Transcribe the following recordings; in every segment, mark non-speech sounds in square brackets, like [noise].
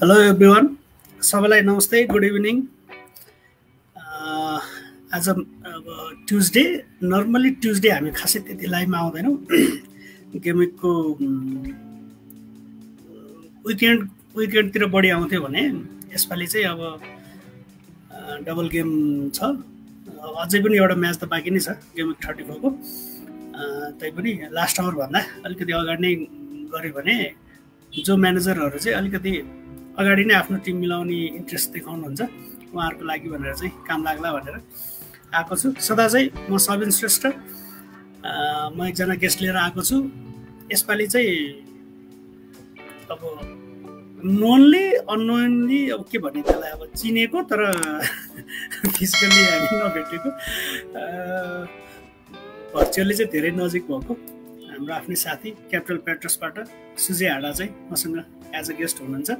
Hello everyone सबैलाई नमस्ते good evening आज अब ट्युजडे नर्मली ट्युजडे हामी खासै त्यति लाइभमा आउँदैनौँ। गेमिकको विकेन्ड विकेन्डतिर बढी आउँथ्यो भने यसपालि चाहिँ अब डबल गेम छ। अझै पनि एउटा म्याच त बाँकी नै छ गेमिक थर्टी फोरको। तैपनि लास्ट आवरभन्दा अलिकति अगाडि नै गऱ्यो भने जो म्यानेजरहरू चाहिँ अलिकति अगाडि नै आफ्नो टिम मिलाउने इन्ट्रेस्ट देखाउनुहुन्छ। उहाँहरूको लागि भनेर चाहिँ काम लाग्ला भनेर आएको छु। सदा चाहिँ म सबिन श्रेष्ठ। म एकजना गेस्ट लिएर आएको छु। यसपालि चाहिँ अब नोनली अननोनली अब के भन्ने त्यसलाई अब चिनेको तर [laughs] फिजिकल्ली हामी नभेटेको। भर्चुअली चाहिँ धेरै नजिक भएको। हाम्रो आफ्नै साथी क्यापिटल पेट्रसबाट सुजे हाडा चाहिँ मसँग एज अ गेस्ट हुनुहुन्छ।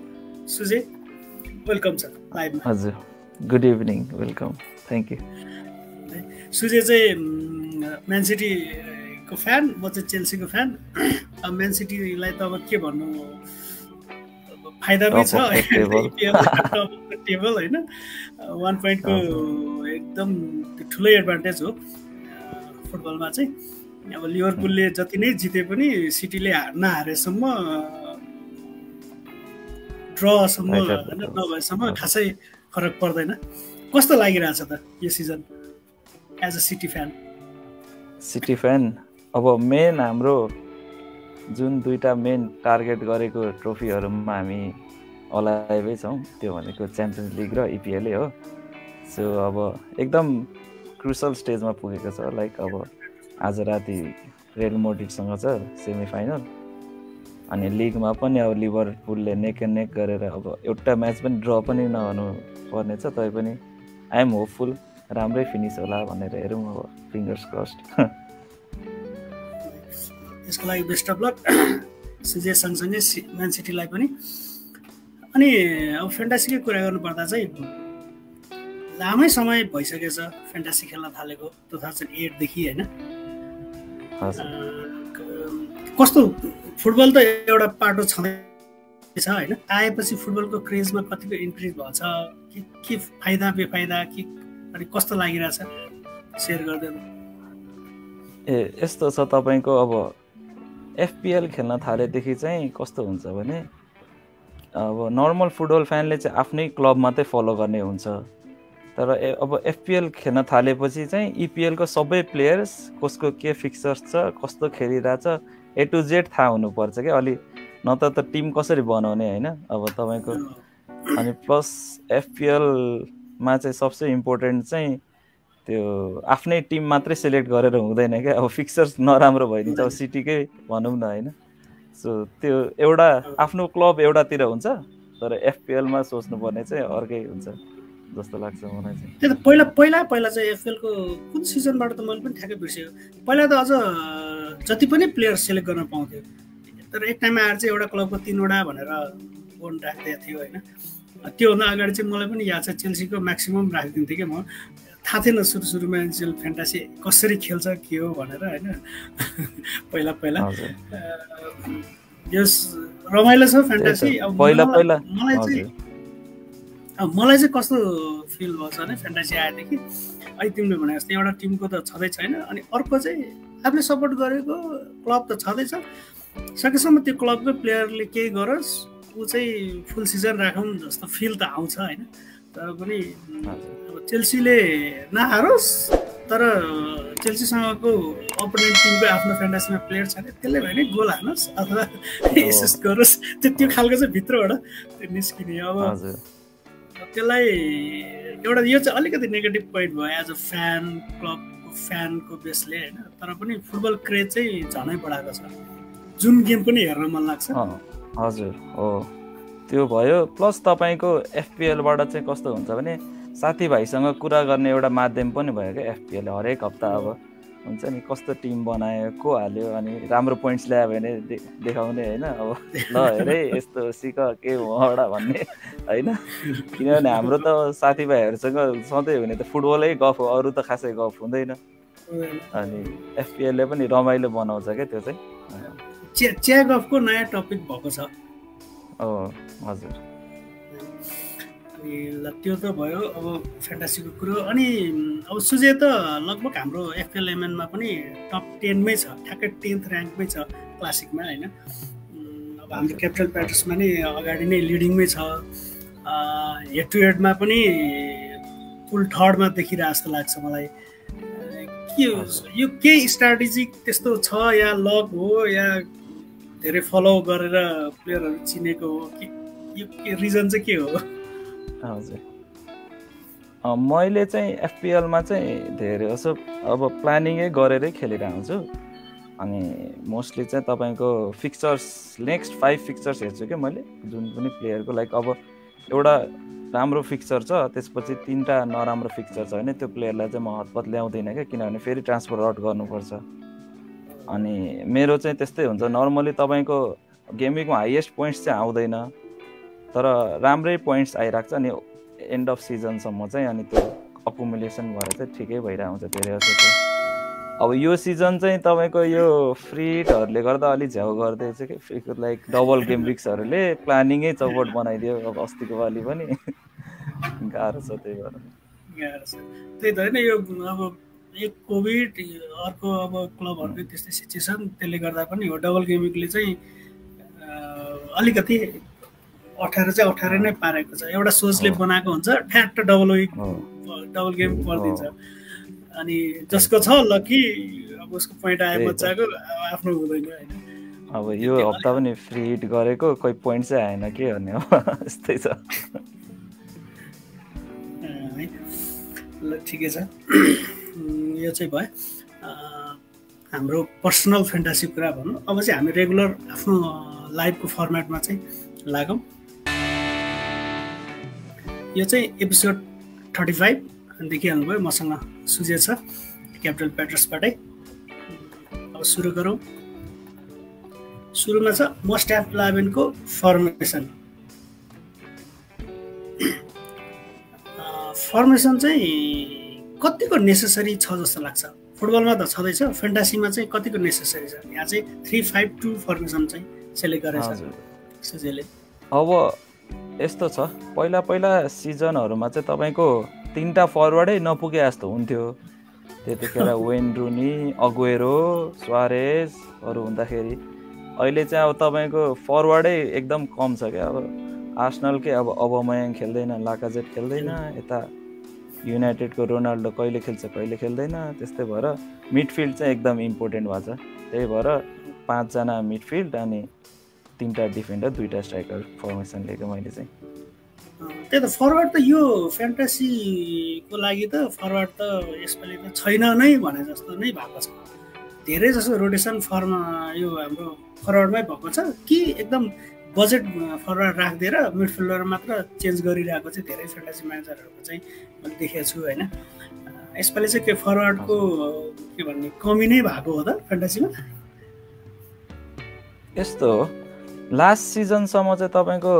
सुजे वेलकम छ लाइभमा हजुर good evening welcome thank you Suje चाहिँ म्यान सिटीको फ्यान म चाहिँ चेल्सीको फ्यान अब म्यान सिटीलाई त अब के भन्नु फाइदा पनि छ टेबल होइन वान पोइन्टको एकदम ठुलै एडभान्टेज हो फुटबलमा चाहिँ अब लिभरपुलले जति नै जिते पनि सिटीले नहारेसम्म ड्रसम्म होइन नभएसम्म खासै फरक पर्दैन। कस्तो लागिरहेछ त यो season as a City fan City fan अब मेन हाम्रो जुन दुईवटा मेन टार्गेट गरेको ट्रफीहरूमा हामी अलाइभै छौँ त्यो भनेको च्याम्पियन्स लिग र इपिएलै हो। सो अब एकदम क्रुसल स्टेजमा पुगेको छ लाइक अब आज राति रेल मोटिभसँग छ सेमी फाइनल अनि लिगमा पनि अब लिभरपुलले नेक एन्ड नेक गरेर अब एउटा म्याच पनि ड्र पनि नहुनु पर्नेछ तै पनि आइएम होपफुल राम्रै फिनिस होला भनेर हेरौँ अब फिङ्गर्स क्रस्ट यसको लागि बेस्ट अफ लक सिजे सँगसँगै म्यान सिटीलाई पनि। अनि अब फेन्टासीकै कुरा गर्नुपर्दा चाहिँ लामै समय भइसकेछ फेन्टासी खेल्न थालेको टु थाउजन्ड एटदेखि होइन? कस्तो फुटबल त एउटा पाटो छँदैछ होइन? आएपछि फुटबलको क्रेजमा कतिको इन्क्रिज भएको छ के के फाइदा बेफाइदा के अनि कस्तो लागिरहेछ? सेयर गरिदिनु ए यस्तो छ तपाईँको अब एफपिएल खेल्न थालेदेखि चाहिँ कस्तो हुन्छ भने अब नर्मल फुटबल फ्यानले चाहिँ आफ्नै क्लब मात्रै फलो गर्ने हुन्छ। तर अब एफपिएल खेल्न थालेपछि चाहिँ इपिएलको सबै प्लेयर्स कसको के फिक्चर्स छ कस्तो खेलिरहेछ ए टु जेड थाहा हुनुपर्छ क्या? अलि नत्र त टिम कसरी बनाउने होइन? अब तपाईँको अनि प्लस एफपिएलमा चाहिँ सबसे इम्पोर्टेन्ट चाहिँ त्यो आफ्नै टिम मात्रै सेलेक्ट गरेर हुँदैन क्या? अब फिक्चर्स नराम्रो भइदिन्छ अब सिटीकै भनौँ न होइन? सो त्यो एउटा आफ्नो क्लब एउटातिर हुन्छ तर एफपिएलमा सोच्नुपर्ने चाहिँ अर्कै हुन्छ। जस्तो लाग्छ मलाई चाहिँ। त्यो त पहिला पहिला पहिला चाहिँ एफएलको कुन सिजनबाट त मैले पनि ठ्याक्कै बिर्सेँ पहिला त अझ जति पनि प्लेयर सेलेक्ट गर्न पाउँथ्यो। तर एक टाइममा आएर चाहिँ एउटा क्लबको तिनवटा भनेर बोन राखिदिएको थियो होइन। त्योभन्दा अगाडि चाहिँ मलाई पनि याद छ चेल्सीको म्याक्सिमम् राखिदिन्थेँ क्या म। थाहा थिएन सुरु सुरुमा एनसिएल फ्यान्टासी कसरी खेल्छ के हो भनेर होइन। [laughs] पहिला पहिला। यस रमाइलो छ फ्यान्टासी। अब मलाई चाहिँ मलाई चाहिँ कस्तो फिल भएको छ भने फ्यान्टासी आएदेखि अहिले तिमीले भने जस्तो एउटा टिमको त छँदै छैन अनि अर्को चाहिँ आफूले सपोर्ट गरेको क्लब त छँदैछ। सकेसम्म त्यो क्लबकै प्लेयरले केही गरोस् ऊ चाहिँ फुल सिजन राखौँ जस्तो फिल त आउँछ होइन? तर पनि अब चेल्सीले नहारोस् तर चेल्सीसँगको अपोनेन्ट टिमको आफ्नो फ्यान्टासीमा प्लेयर छ त्यसले भने गोल हाल्नुहोस् अथवा एसिस्ट गरोस् त्यो त्यो खालको चाहिँ भित्रबाट त्यो निस्किने अब त्यसलाई एउटा यो चाहिँ अलिकति नेगेटिभ पोइन्ट भयो एज अ फ्यान क्लबको फ्यानको बेसले होइन? तर पनि फुटबल क्रेज चाहिँ झनै बढाएको छ। जुन गेम पनि हेर्न मन लाग्छ। हजुर हो। त्यो भयो। प्लस तपाईँको एफपिएलबाट चाहिँ कस्तो हुन्छ भने साथीभाइसँग कुरा गर्ने एउटा माध्यम पनि भयो क्या एफपिएल हरेक हप्ता अब। हुन्छ नि कस्तो टिम बनायो को हाल्यो अनि राम्रो पोइन्ट्स ल्यायो भने देखाउने होइन अब ल हेरे यस्तो सिक के होडा भन्ने होइन? किनभने हाम्रो त साथीभाइहरूसँग सधैँ हुने त फुटबलै गफ हो अरू त खासै गफ हुँदैन। अनि एफपिएलले पनि रमाइलो बनाउँछ क्या त्यो चाहिँ। चिया गफको नयाँ टपिक भएको छ। हजुर। ल त्यो त भयो अब फ्यान्टासीको कुरो। अनि अब सुजे त लगभग हाम्रो एफएलएमएनमा पनि टप टेनमै छ ठ्याक्कै टेन्थ ऱ्याङ्कमै छ क्लासिकमा होइन? अब हाम्रो क्यापिटल प्याटर्समा नै अगाडि नै लिडिङमै छ। हेड टु हेडमा पनि फुल थर्डमा देखिरहेको जस्तो लाग्छ मलाई। के यो केही स्ट्राटेजिक त्यस्तो छ या लक हो या धेरै फलो गरेर प्लेयरहरू चिनेको हो? कि यो रिजन चाहिँ के हो? हजुर। मैले चाहिँ एफपिएलमा चाहिँ धेरै जसो अब प्लानिङै गरेरै खेलेर आउँछु अनि मोस्टली चाहिँ तपाईँको फिक्चर्स नेक्स्ट फाइभ फिक्चर्स हेर्छु क्या मैले। जुन पनि प्लेयरको लाइक अब एउटा राम्रो फिक्चर छ त्यसपछि तिनवटा नराम्रो फिक्चर छ भने त्यो प्लेयरलाई चाहिँ म हतपत ल्याउँदिनँ क्या। किनभने फेरि ट्रान्सफर आउट गर्नुपर्छ। अनि मेरो चाहिँ त्यस्तै हुन्छ। नर्मली तपाईँको गेम विकमा हाइएस्ट पोइन्ट्स चाहिँ आउँदैन। तर राम्रै पोइन्ट्स आइरहेको छ अनि एन्ड अफ सिजनसम्म चाहिँ अनि त्यो अकुमुलेसन भएर चाहिँ ठिकै भइरहेको हुन्छ धेरै जस्तो चाहिँ। अब यो सिजन चाहिँ तपाईँको यो फ्रिटहरूले गर्दा अलिक झ्याउ गर्दैछ कि फ्री लाइक डबल गेम रिक्सहरूले प्लानिङै चौपट बनाइदियो अब अस्तिको पालि पनि। गाह्रो छ त्यही भएर। त्यही त होइन यो अब एक कोभिड अर्को अब क्लबहरूको त्यस्तै सिचुएसन त्यसले गर्दा पनि हो डबल गेमिङले चाहिँ अलिकति अठार चाहिँ अठार नै पारेको छ। एउटा सोचले बनाएको हुन्छ ठ्याक्क डबल विक डबल गेम परिदिन्छ अनि जसको छ लकी अब उसको पोइन्ट आए बच्चाको आफ्नो हुँदैन होइन। अब यो हप्ता पनि फ्री हिट गरेको कोही पोइन्ट चाहिँ आएन के भन्ने हो? [laughs] यस्तै छ। ल ठिकै छ। यो चाहिँ भयो। हाम्रो पर्सनल फेन्टासी कुरा भनौँ। अब चाहिँ हामी रेगुलर आफ्नो लाइभको फर्मेटमा चाहिँ लागौँ। यो चाहिँ एपिसोड थर्टी फाइभ देखिहाल्नुभयो मसँग सुजे छ क्यापिटल प्याटर्सबाटै अब सुरु गरौँ। सुरुमा छ मोस्ट एफ इलेभेनको फर्मेसन फर्मेसन चाहिँ कतिको नेसेसरी छ जस्तो लाग्छ? फुटबलमा त छँदैछ फेन्टासीमा चाहिँ कतिको नेसेसरी छ? यहाँ चाहिँ थ्री फाइभ टू फर्मेसन चाहिँ सेलेक्ट गरेको छ सुजेले अब यस्तो छ। पहिला पहिला सिजनहरूमा चाहिँ तपाईँको तिनवटा फरवर्डै नपुगे जस्तो हुन्थ्यो। त्यतिखेर वेन रुनी अगुएरो स्वारेजहरू हुँदाखेरि अहिले चाहिँ अब तपाईँको फरवर्डै एकदम कम छ क्या। अब आर्सनलकै अब अबमयाङ खेल्दैन लाकाजेट खेल्दैन यता युनाइटेडको रोनाल्डो कहिले खेल्छ कहिले खेल्दैन त्यस्तै भएर मिडफिल्ड चाहिँ एकदम इम्पोर्टेन्ट भएको छ। त्यही भएर पाँचजना मिडफिल्ड अनि तिनवटा डिफेन्डर दुईवटा स्ट्राइकर फर्मेसन लिएको मैले चाहिँ। त्यही त फरवर्ड त यो फ्यान्टासीको लागि त फरवर्ड त यसपालि त छैन नै भने जस्तो नै भएको छ। धेरै जसो रोटेसन फर्म यो हाम्रो फरवर्डमै भएको छ कि एकदम बजेट फरवर्ड राखिदिएर मिडफिल्डर मात्र चेन्ज गरिरहेको चाहिँ धेरै फ्यान्टासी म्यानेजरहरूको चाहिँ मैले देखेको छु होइन। यसपालि चाहिँ के फरवर्डको के भन्ने कमी नै भएको हो त फ्यान्टासीमा यस्तो हो। लास्ट सिजनसम्म चाहिँ तपाईँको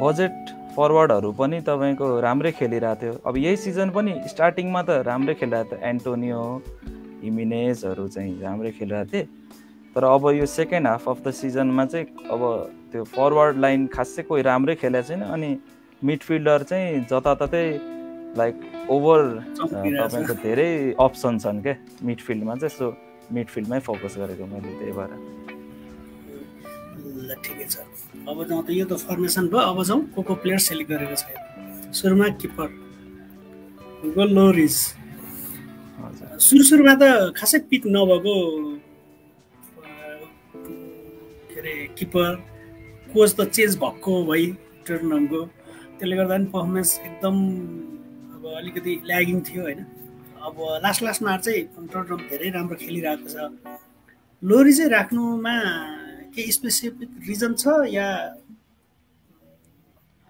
बजेट फरवर्डहरू पनि तपाईँको राम्रै खेलिरहेको थियो। अब यही सिजन पनि स्टार्टिङमा त राम्रै खेलिरहेको थियो। एन्टोनियो हिमिनेजहरू चाहिँ राम्रै खेलिरहेको थिए। तर अब यो सेकेन्ड हाफ अफ द सिजनमा चाहिँ अब त्यो फरवर्ड लाइन खासै कोही राम्रै खेलेको छैन अनि मिडफिल्डर चाहिँ जताततै लाइक ओभर तपाईँको धेरै अप्सन छन् क्या मिडफिल्डमा चाहिँ। सो मिडफिल्डमै फोकस गरेको मैले त्यही भएर। ल ठिकै छ। अब जाउँ त यो त फर्मेसन भयो अब जाउँ को को प्लेयर सेलेक्ट गरेको छ। सुरुमा किपर गो लोरिस सुरु सुरुमा त खासै पिक नभएको के अरे किपर कोच त चेन्ज भएको भइ टुर्नामेन्टको त्यसले गर्दा पनि पर्फर्मेन्स एकदम अब अलिकति ल्यागिङ थियो होइन। अब लास्ट लास्टमा चाहिँ टुर्नामेन्ट धेरै राम्रो खेलिरहेको छ। लोरी चाहिँ राख्नुमा केही स्पेसिफिक रिजन छ या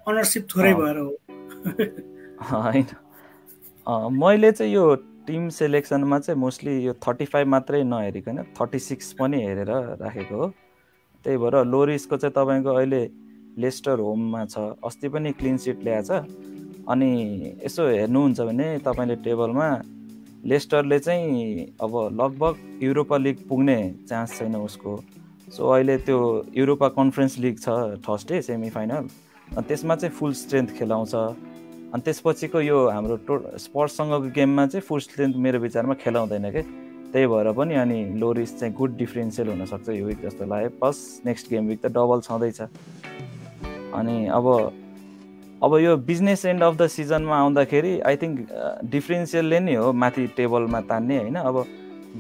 अनरसिप थोरै भएर हो? होइन। मैले चाहिँ यो टिम सेलेक्सनमा चाहिँ मोस्टली यो थर्टी फाइभ मात्रै नहेरिकन थर्टी सिक्स पनि हेरेर राखेको हो। त्यही भएर लोरिसको चाहिँ तपाईँको अहिले लेस्टर होममा छ अस्ति पनि क्लिन सिट ल्याएको छ। अनि यसो हेर्नुहुन्छ भने तपाईँले टेबलमा लेस्टरले चाहिँ अब लगभग युरोपा लिग पुग्ने चान्स छैन उसको। सो अहिले त्यो युरोपा कन्फरेन्स लिग छ थर्सडे सेमी फाइनल अनि त्यसमा चाहिँ फुल स्ट्रेन्थ खेलाउँछ। अनि त्यसपछिको यो हाम्रो टो स्पर्ट्ससँगको गेममा चाहिँ फुल स्ट्रेन्थ मेरो विचारमा खेलाउँदैन क्या त्यही भएर पनि अनि लोरिस चाहिँ गुड डिफ्रेन्सियल हुनसक्छ यो विक जस्तो लाग्यो। प्लस नेक्स्ट गेम विक त डबल छँदैछ। अनि अब अब यो बिजनेस एन्ड अफ द सिजनमा आउँदाखेरि आई थिङ्क डिफ्रेन्सियलले नै हो। माथि टेबलमा तान्ने होइन? अब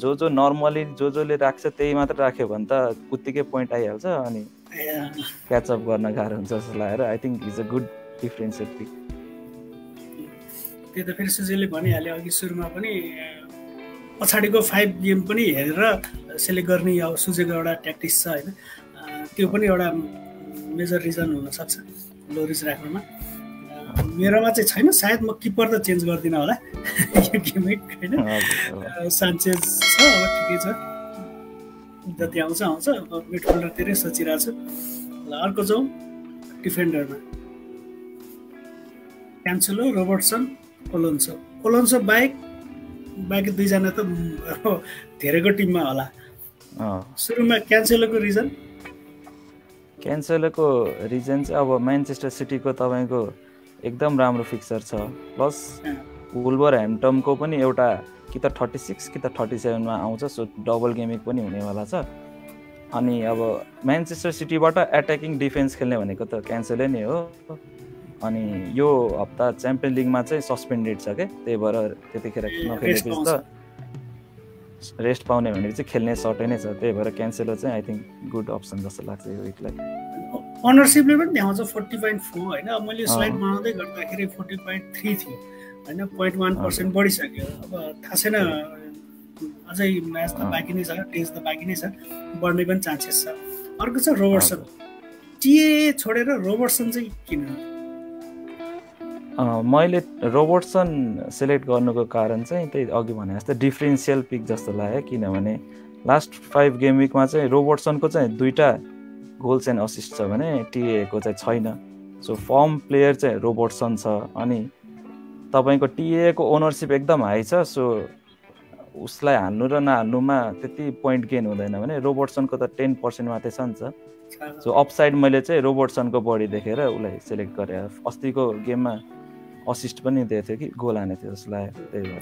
जो जो नर्मली जो जसले राख्छ त्यही मात्र राख्यो भने त उत्तिकै पोइन्ट आइहाल्छ अनि क्याचअप गर्न गाह्रो हुन्छ जस्तो लागेर I think is a good differential pick त्यो त फेरि सुजेले भनिहाल्यो अघि सुरुमा पनि पछाडिको फाइभ गेम पनि हेरेर सेलेक्ट गर्ने अब सुजेको एउटा ट्याक्टिस छ होइन। त्यो पनि एउटा मेजर रिजन हुनसक्छ लोरिज राख्नुमा। मेरोमा चाहिँ छैन सायद म किपर त चेन्ज गर्दिनँ होला। यो गेमै होइन? सान्चेज छ अब ठिकै छ। जति आउँछ आउँछ। अब मिडफिल्डरतिरै सोचिरहेको छु। ल अर्को जाउँ। डिफेन्डरमा। क्यान्सेलो रोबर्टसन ओलोन्सो। ओलोन्सो बाइक बाँकी दुईजना त धेरैको टिममा होला। सुरुमा क्यान्सेलको रिजन? क्यान्सेलको रिजन चाहिँ अब म्यान्चेस्टर सिटीको तपाईँको एकदम राम्रो फिक्चर छ। प्लस वुल्भर ह्याम्टमको पनि एउटा कि त थर्टी सिक्स कि त थर्टी सेभेनमा आउँछ सो डबल गेमिङ पनि हुनेवाला छ। अनि अब म्यान्चेस्टर सिटीबाट एट्याकिङ डिफेन्स खेल्ने भनेको त क्यान्सलै नै हो। अनि यो हप्ता च्याम्पियन लिगमा चाहिँ सस्पेन्डेड छ क्या त्यही भएर त्यतिखेर नखेलेपछि त रेस्ट पाउने भनेको चाहिँ खेल्ने सर्टै नै छ त्यही भएर क्यान्सेलो चाहिँ आई थिङ्क गुड अप्सन जस्तो लाग्छ यो विकलाई अनरसिपले पनि देखाउँछ फोर्टी पोइन्ट फोर होइन? मैले स्लाइड बनाउँदै गर्दाखेरि फोर्टी पोइन्ट थ्री थियो होइन? पोइन्ट वान पर्सेन्ट बढिसक्यो। अब थाहा छैन अझै म्याच त बाँकी नै छ टेस्ट त बाँकी नै छ बढ्ने पनि चान्सेस छ। अर्को छ रोबर्टसन टिए छोडेर रोबर्टसन चाहिँ किन? मैले रोबोट्सन सेलेक्ट गर्नुको कारण चाहिँ त्यही अघि भने जस्तो डिफ्रेन्सियल पिक जस्तो लाग्यो। किनभने लास्ट फाइभ गेम विकमा चाहिँ रोबोट्सनको चाहिँ दुईवटा गोल्स एन्ड असिस्ट छ भने टिएको चाहिँ छैन। सो फर्म प्लेयर चाहिँ रोबोट्सन छ अनि तपाईँको टिएको ओनरसिप एकदम हाई छ सो उसलाई हाल्नु र नहाल्नुमा त्यति पोइन्ट गेन हुँदैन भने रोबोट्सनको त टेन पर्सेन्ट मात्रै छ नि त सो अपसाइड मैले चाहिँ रोबोट्सनको बढी देखेर उसलाई सेलेक्ट गरेँ। अस्तिको गेममा असिस्ट पनि दिएको थियो कि गोल हाने थियो लाग्यो त्यही भएर।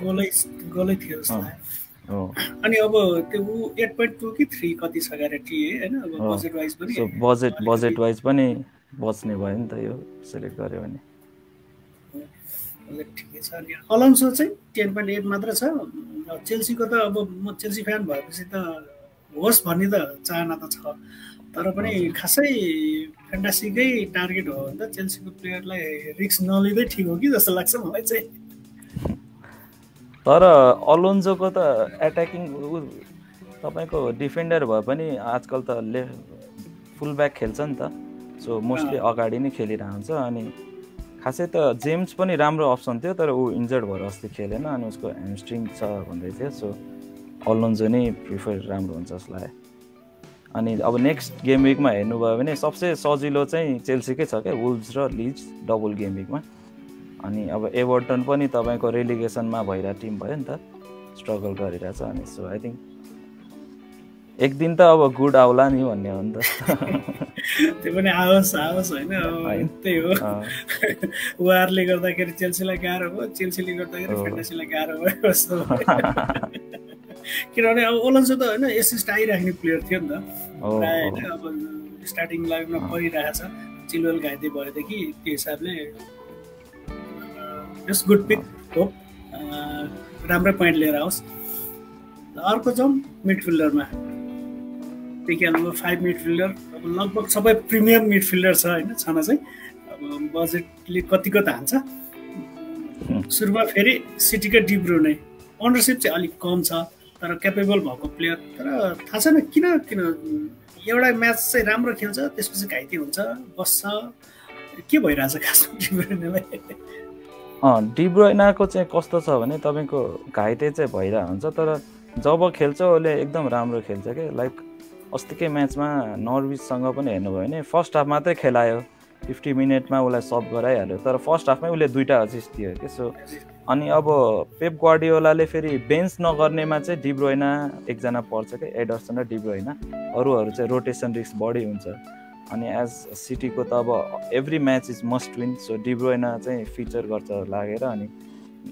अनि अब त्यो एट पोइन्ट टू कि थ्री कति छ ग्यारेन्टी होइन? अब बजेट वाइज पनि। बजेट बजेट वाइज पनि बच्ने भयो नि त यो सेलेक्ट गऱ्यो भने। ठिकै छ। अनि अलन्सो चाहिँ टेन पोइन्ट एट मात्र छ। चेल्सीको त अब म चेल्सी फ्यान भएपछि त होस् भन्ने त चाहना त छ। तर पनि खासै फ्यान्टासीकै टार्गेट हो भने त चेल्सीको प्लेयरलाई रिक्स नलिँदै ठिक हो कि जस्तो लाग्छ मलाई चाहिँ। तर अलोन्जोको त एट्याकिङ तपाईँको डिफेन्डर भए पनि आजकल त ले फुल ब्याक खेल्छ नि त। सो मोस्टली अगाडि नै खेलिरहन्छ अनि खासै त जेम्स पनि राम्रो अप्सन थियो तर ऊ इन्जर्ड भएर अस्ति खेलेन अनि उसको ह्यामस्ट्रिङ छ भन्दै थियो। सो अलोन्जो नै प्रिफर राम्रो हुन्छ जसलाई अनि अब नेक्स्ट गेम विकमा हेर्नुभयो भने सबसे सजिलो चाहिँ चेल्सीकै छ क्या? वुल्भ्स र लिज डबल गेम विकमा अनि अब एभर्टन पनि तपाईँको रेलिगेसनमा भइरहेको टिम भयो नि त स्ट्रगल गरिरहेछ अनि सो आई थिङ्क एक दिन त अब गुड आउला नि भन्ने हो नि त। [laughs] त्यो पनि आओस् आओस् होइन त्यही हो। उहाँहरूले गर्दाखेरि चेल्सीलाई गाह्रो भयो चेल्सीले गर्दाखेरि फ्यान्टासीलाई गाह्रो भयो जस्तो किनभने अब ओलन्सो त होइन एसिस्ट आइराख्ने प्लेयर थियो नि त। प्रायः होइन अब स्टार्टिङ लाइनमा परिरहेछ। चिलवेल घाइते भएदेखि त्यो हिसाबले जस्ट गुड पिक हो। राम्रै पोइन्ट लिएर आओस्। अर्को जाउँ मिडफिल्डरमा देखिहाल्नु फाइभ मिडफिल्डर अब लगभग सबै प्रिमियम मिडफिल्डर छ होइन छन चाहिँ। अब बजेटले कतिको त हान्छ। सुरुमा फेरि सिटीकै डिब्रो नै ओनरसिप चाहिँ अलिक कम छ तर क्यापेबल भएको प्लेयर तर थाहा छैन किन किन? एउटा म्याच चाहिँ राम्रो खेल्छ त्यसपछि घाइते हुन्छ बस्छ। के भइरहेछ खासमा डिब्रोइनालाई डिब्रोइनाको चाहिँ कस्तो छ भने तपाईँको घाइते चाहिँ भइरहेको हुन्छ तर जब खेल्छ उसले एकदम राम्रो खेल्छ क्या लाइक अस्तिकै म्याचमा नर्विससँग पनि हेर्नुभयो भने फर्स्ट हाफ मात्रै खेलायो। फिफ्टी मिनटमा उसलाई सब गराइहाल्यो तर फर्स्ट हाफमै उसले दुइटा असिस्ट दियो कि? सो अनि अब पेप ग्वाडियोलाले फेरि बेन्च नगर्नेमा चाहिँ डिब्रोइना एकजना पर्छ क्या एडर्सन र डिब्रोइना अरूहरू चाहिँ रोटेसन रिस्क बढी हुन्छ। अनि एज सिटीको त अब every match is must win so De Bruyne चाहिँ फिचर गर्छ लागेर अनि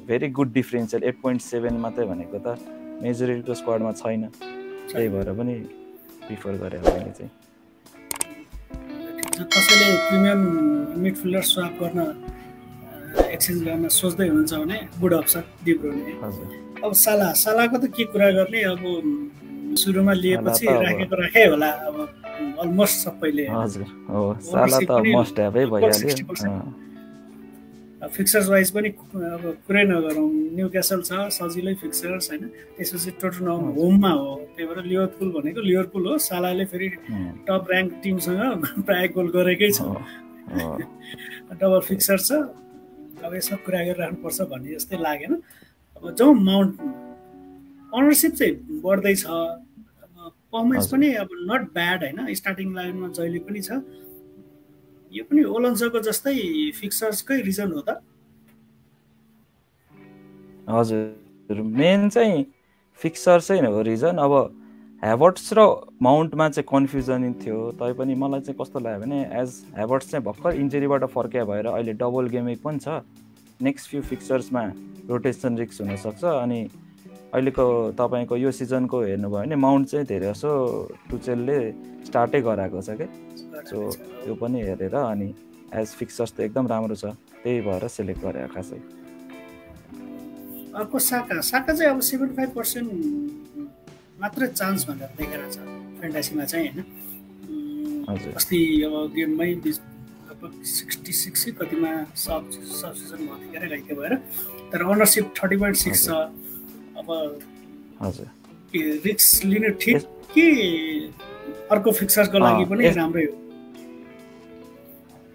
very good differential eight point seven मात्रै भनेको त मेजोरिटीको स्क्वाडमा छैन। त्यही भएर पनि प्रिफर गरेँ मैले चाहिँ। कसैले प्रिमियम मिडफिल्डर स्वाप गर्न एक्सचेन्ज गर्न सोच्दै हुन्छ भने गुड अप्सन डिब्रोने अब साला सालाको त के कुरा गर्ने? अब सुरुमा लिएपछि राखेको राखे होला अब। अलमोस्ट सबैले फिक्सर्स वाइज पनि अब कुरै नगरौँ। न्यु क्यासल छ सजिलै फिक्सर्स होइन। त्यसपछि टोटल होममा हो। त्यही भएर लिवरपुल भनेको लिवरपुल हो। सालाले फेरि टप ऱ्याङ्क टिमसँग प्रायः गोल गरेकै छ। डबल फिक्सर [laughs] छ। अब यसमा कुरा गरिराख्नुपर्छ भन्ने जस्तै लागेन। अब जाउँ माउन्ट अनरसिप चाहिँ बढ्दैछ पर्फर्मेन्स पनि अब नट ब्याड होइन स्टार्टिङ लाइनमा जहिले पनि छ। यो पनि ओलन्सोको जस्तै फिक्सर्सकै रिजन हो त। हजुर मेन चाहिँ फिक्सर चाहिँ हो रिजन अब ह्याभर्ट्स र माउन्टमा चाहिँ कन्फ्युजन थियो। तैपनि मलाई चाहिँ कस्तो लाग्यो भने एज ह्याभर्ट्स चाहिँ भर्खर इन्जुरीबाट फर्किया भएर अहिले डबल गेमिक पनि छ। नेक्स्ट फ्यु फिक्सर्समा रोटेसन रिक्स हुनसक्छ अनि अहिलेको तपाईँको यो सिजनको हेर्नुभयो भने माउन्ट चाहिँ धेरै जसो टुचेलले स्टार्टै गराएको छ क्या सो त्यो पनि हेरेर अनि एज फिक्सर्स त एकदम राम्रो छ त्यही भएर सेलेक्ट गरे खासै। अर्को साका साका चाहिँ अब सेभेन्टी फाइभ पर्सेन्ट मात्रै चान्स भनेर देखेर छ फ्यान्टासीमा चाहिँ होइन। अस्ति अब गेममै लगभग सिक्सटी सिक्स कतिमा सब सब सिजन भयो त्यो भएर तर अनरसिप थर्टी पोइन्ट सिक्स छ। अब हजुर। रिक्स लिनु ठिक कि अर्को फिक्सरको लागि पनि राम्रै हो?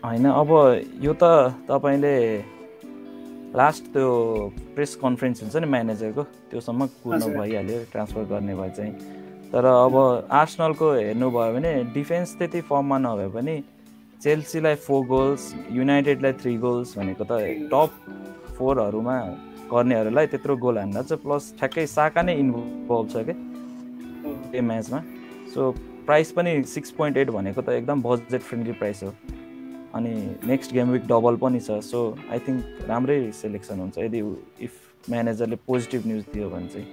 होइन अब यो त तपाईँले लास्ट त्यो प्रेस कन्फरेन्स हुन्छ नि म्यानेजरको त्योसम्म कुर्नु भइहाल्यो ट्रान्सफर गर्ने भए चाहिँ। तर अब आर्सनलको हेर्नुभयो भने डिफेन्स त्यति फर्ममा नभए पनि चेल्सीलाई फोर गोल्स युनाइटेडलाई थ्री गोल्स भनेको त टप फोरहरूमा गर्नेहरूलाई त्यत्रो गोल हान्न चाहिँ प्लस ठ्याक्कै साका नै इन्भल्भ छ क्या त्यो म्याचमा। सो प्राइस पनि सिक्स पोइन्ट एट भनेको त एकदम बजेट फ्रेन्डली प्राइस हो। अनि नेक्स्ट गेम विक डबल पनि छ सो आई थिङ्क राम्रै सेलेक्सन हुन्छ। यदि इफ म्यानेजरले पोजिटिभ न्युज दियो भने चाहिँ।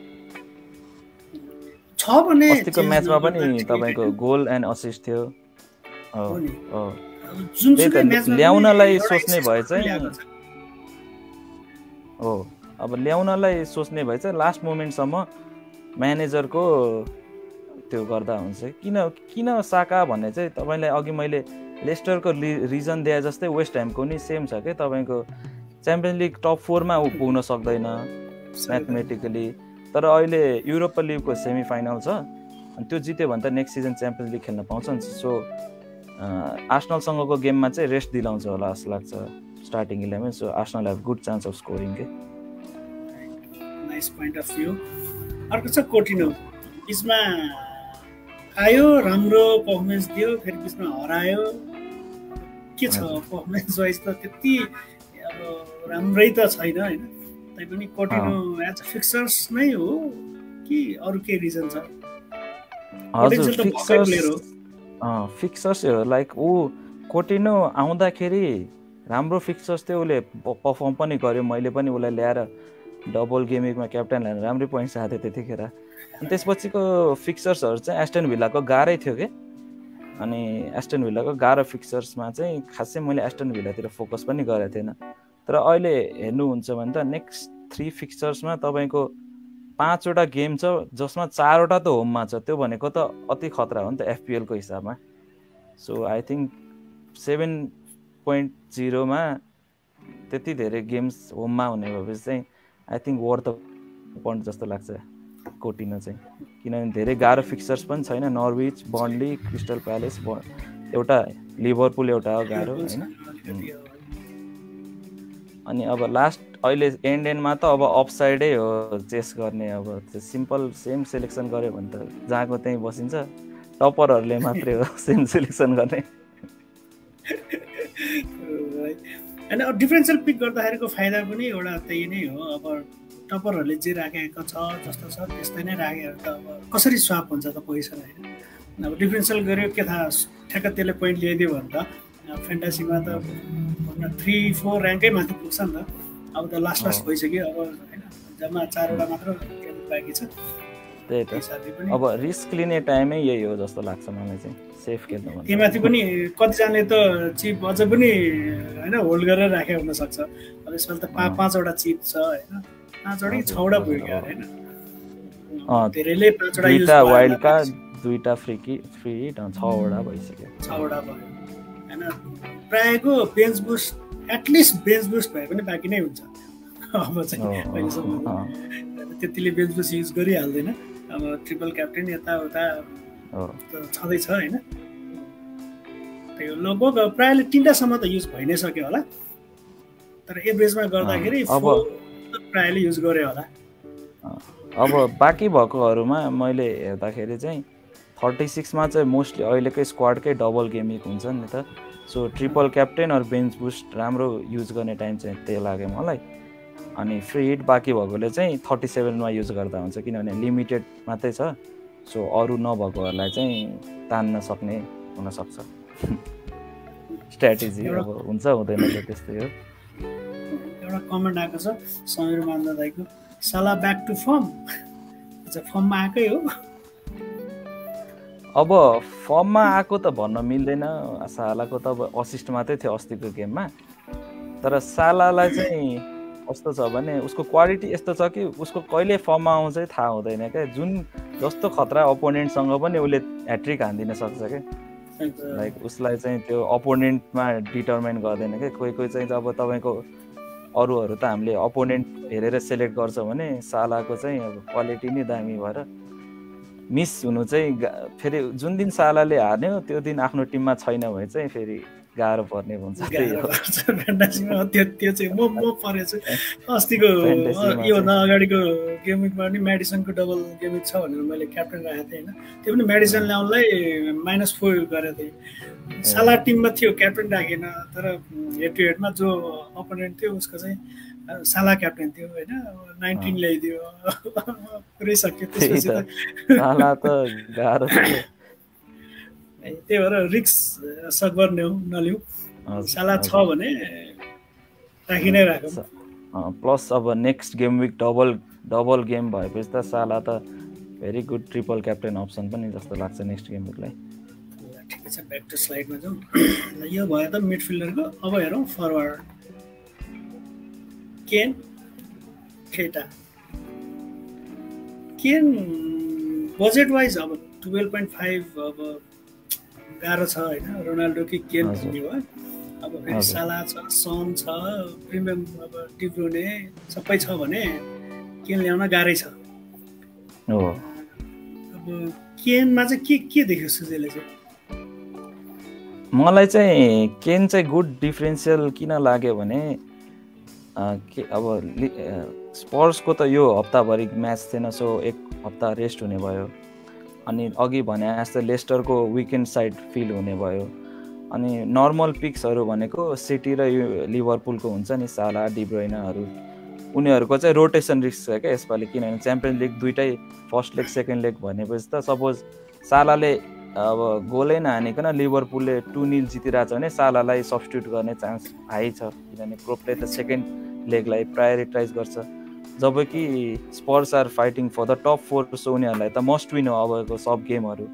अस्तिको म्याचमा पनि तपाईँको गोल एन्ड असिस्ट थियो। ल्याउनलाई सोच्ने भए चाहिँ हो। अब ल्याउनलाई सोच्ने भए चाहिँ लास्ट मोमेन्टसम्म म्यानेजरको त्यो गर्दा हुन्छ। किन किन साका भन्ने चाहिँ तपाईँलाई अघि मैले लेस्टरको रिजन दिए जस्तै वेस्ट ह्यामको नि सेम छ क्या तपाईँको च्याम्पियन लिग टप फोरमा ऊ पुग्न सक्दैन म्याथमेटिकली तर अहिले युरोप लिगको सेमी फाइनल छ अनि त्यो जित्यो भने त नेक्स्ट सिजन च्याम्पियन लिग खेल्न पाउँछ नि। सो आर्सनलसँगको गेममा चाहिँ रेस्ट दिलाउँछ होला जस्तो लाग्छ starting eleven so Arsenal have good chance of scoring के? नाइस पोइन्ट अफ भ्यू अर्को छ कोटिनो। बिचमा आयो राम्रो पर्फर्मेन्स दियो फेरि बिचमा हरायो। के छ पर्फर्मेन्स वाइज त त्यति अब राम्रै त छैन होइन? तैपनि कोटिनो एज अ फिक्सर्स नै हो। कि अरू केही रिजन छ? फिक्सर्स लाइक ऊ कोटिनो आउँदाखेरि राम्रो फिक्सर्स थियो उसले पर्फर्म पनि गर्यो। मैले पनि उसलाई ल्याएर डबल गेमिङमा क्याप्टन ल्याएर राम्रै पोइन्ट्स आएको थियो त्यतिखेर। अनि त्यसपछिको फिक्सर्सहरू चाहिँ एस्टन भिल्लाको गाह्रै थियो कि? अनि एस्टन भिल्लाको गाह्रो फिक्सर्समा चाहिँ खासै मैले एस्टन भिल्लातिर फोकस पनि गरेको थिएन। तर अहिले हेर्नुहुन्छ भने त नेक्स्ट थ्री फिक्सर्समा तपाईँको पाँचवटा गेम छ जसमा चारवटा त होममा छ। त्यो भनेको त अति खतरा हो नि त एफपिएलको हिसाबमा। So I think seven point जिरोमा त्यति धेरै गेम्स होममा हुने भएपछि चाहिँ आई थिङ्क वर्थ पोइन्ट जस्तो लाग्छ कोटिनो चाहिँ। किनभने धेरै गाह्रो फिक्चर्स पनि छैन नर्विच बन्डली क्रिस्टल प्यालेस एउटा लिभरपुल एउटा गाह्रो होइन? अनि अब लास्ट अहिले एन्ड एन्डमा त अब अपसाइडै हो चेस गर्ने अब त्यो सिम्पल सेम सेलेक्सन गऱ्यो भने त जहाँको त्यहीँ बसिन्छ टपरहरूले मात्रै हो [laughs] सेम सेलेक्सन गर्ने। [laughs] होइन डिफ्रेन्सियल पिक गर्दाखेरिको फाइदा पनि एउटा त्यही नै हो। अब टपरहरूले जे राखेको छ जस्तो छ त्यस्तै नै राखेर त अब कसरी स्वाप हुन्छ त पोजिसन होइन? अब डिफ्रेन्सियल गऱ्यो के थाहा ठ्याक्क त्यसले पोइन्ट ल्याइदियो भने त फेन्टासीमा त थ्री फोर ऱ्याङ्कै माथि पुग्छ नि त। अब त लास्ट लास्ट भइसक्यो अब होइन। जम्मा चारवटा मात्र बाँकी छ। त्यही त। अब रिस्क लिने टाइमै यही हो जस्तो लाग्छ मलाई चाहिँ। सेफ त्योमाथि पनि। कतिजनाले त चिप अझ पनि होइन होल्ड गरेर राखेको हुनसक्छ। अब यसमा त पाँच पाँचवटा चिप छ होइन। पाँचवटा कि छवटा पुग्यो होइन। धेरैले पाँचवटा वाइल्ड कार्ड दुईवटा फ्री कि फ्री छवटा भइसक्यो। छवटा भयो होइन। प्रायःको bench boost at least bench boost भए पनि बाँकी नै हुन्छ। अब चाहिँ अहिलेसम्म त्यतिले बेन्च बुस्ट युज गरिहाल्दैन। अब ट्रिपल क्याप्टेन यताउता छँदैछ होइन। त्यो लगभग प्रायःले तिनवटासम्म त युज भइ नै सक्यो होला। तर एभरेजमा गर्दाखेरि प्रायःले युज गऱ्यो होला। अब बाँकी भएकोहरूमा मैले हेर्दाखेरि चाहिँ थर्टी सिक्समा चाहिँ मोस्टली अहिलेकै स्क्वाडकै डबल गेमिङ हुन्छ नि त। सो ट्रिपल क्याप्टेन अरू बेन्च बुस्ट राम्रो युज गर्ने टाइम चाहिँ त्यही लाग्यो मलाई। अनि फ्री हिट बाँकी भएकोले चाहिँ थर्टी सेभेनमा युज गर्दा हुन्छ किनभने लिमिटेड मात्रै छ। सो अरू नभएकोहरूलाई चाहिँ तान्न सक्ने हुनसक्छ। स्ट्राटेजी अब हुन्छ हुँदैन त्यस्तै हो। एउटा कमेन्ट आएको छ समीर मान्दा दाईको सला ब्याक टु फर्म फर्ममा आएकै हो। अब फर्ममा आएको त भन्न मिल्दैन सालाको त अब असिस्ट मात्रै थियो अस्तिको गेममा। तर सालालाई चाहिँ कस्तो छ भने उसको क्वालिटी यस्तो छ कि उसको कहिले फर्ममा आउँछ थाहा हुँदैन क्या। जुन जस्तो खतरा अपोनेन्टसँग पनि उसले ह्याट्रिक हानिदिन सक्छ क्या। लाइक उसलाई चाहिँ त्यो अपोनेन्टमा डिटर्माइन गर्दैन क्या। कोही कोही चाहिँ अब तपाईँको अरूहरू त हामीले अपोनेन्ट हेरेर सेलेक्ट गर्छौँ भने सालाको चाहिँ अब क्वालिटी नै दामी भएर मिस हुनु चाहिँ फेरि जुन दिन सालाले हार्ने त्यो दिन आफ्नो टिममा छैन भने चाहिँ फेरि गाह्रो पर्ने हुन्छ। त्यो त्यो चाहिँ म म परेछु अस्तिको योभन्दा अगाडिको गेमिङमा पनि मेडिसनको डबल गेमिङ छ भनेर मैले क्याप्टन राखेको थिएँ होइन। त्यो पनि मेडिसन ल्याउनलाई माइनस फोर गरेको थिएँ। साला टिममा थियो क्याप्टन राखेन तर हेड टु हेडमा जो अपोनेन्ट थियो उसको चाहिँ साला क्याप्टेन थियो होइन। नाइन्टिन ल्याइदियो। [laughs] पुरै सक्यो त्यसपछि त। त्यही भएर रिक्स सकभर ल्याउ नलिउँ साला छ भने राखि नै राखौँ। प्लस अब next game week double double game भएपछि त साला त very good triple captain option पनि जस्तो लाग्छ नेक्स्ट गेम विकलाई। ठिकै छ ब्याक टु स्लाइडमा जाउँ। यो भयो त मिडफिल्डरको अब हेरौँ फरवर्ड। केन खेटा। केन बजेट वाइज अब टुवेल्भ पोइन्ट फाइभ अब गाह्रो छ होइन। रोनाल्डो कि केन भन्ने भयो। अब फेरि साला छ सन छ प्रिमियम अब डिब्रोने सबै छ भने केन ल्याउन गाह्रै छ। अब केनमा चाहिँ के के देख्यो सुजेले चाहिँ? मलाई चाहिँ केन चाहिँ गुड डिफ्रेन्सियल किन लाग्यो भने के अब स्पर्सको त यो हप्ताभरि म्याच थिएन सो एक हप्ता रेस्ट हुने भयो। अनि अघि भने जस्तो लेस्टरको विकेन्ड साइड फिल हुने भयो। अनि नर्मल पिक्सहरू भनेको सिटी र लिभरपुलको हुन्छ नि साला डिब्रोइनाहरू उनीहरूको चाहिँ रोटेसन रिस्क छ क्या यसपालि किनभने च्याम्पियन लिग दुइटै फर्स्ट लेग सेकेन्ड लेग भनेपछि त सपोज सालाले अब गोलै नहानिकन लिभरपुलले टु निल जितिरहेको छ भने सालालाई सब्सटिट्युट गर्ने चान्स हाई छ। किनभने क्रोपले त सेकेन्ड लेगलाई प्रायोरिटाइज गर्छ। जब कि Spurs are fighting for the top four so उनीहरूलाई त मस्ट विन हो अबको सब गेमहरू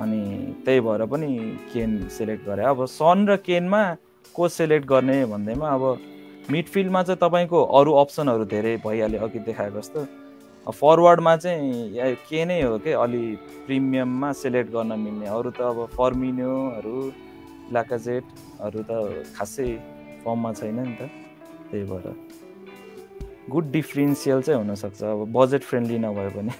अनि त्यही भएर पनि केन सेलेक्ट गरे। अब सन र केनमा को सेलेक्ट गर्ने भन्दैमा अब मिडफिल्डमा चाहिँ तपाईँको अरू अप्सनहरू धेरै भइहाल्यो अघि देखाएको जस्तो। फरवर्डमा चाहिँ के नै हो कि? अलि प्रिमियममा सेलेक्ट गर्न मिल्ने। अरू त अब फर्मिनोहरू लाकाजेटहरू त खासै फर्ममा छैन नि त। त्यही भएर। गुड डिफ्रेन्सियल चाहिँ हुनसक्छ अब बजेट फ्रेन्डली नभए पनि।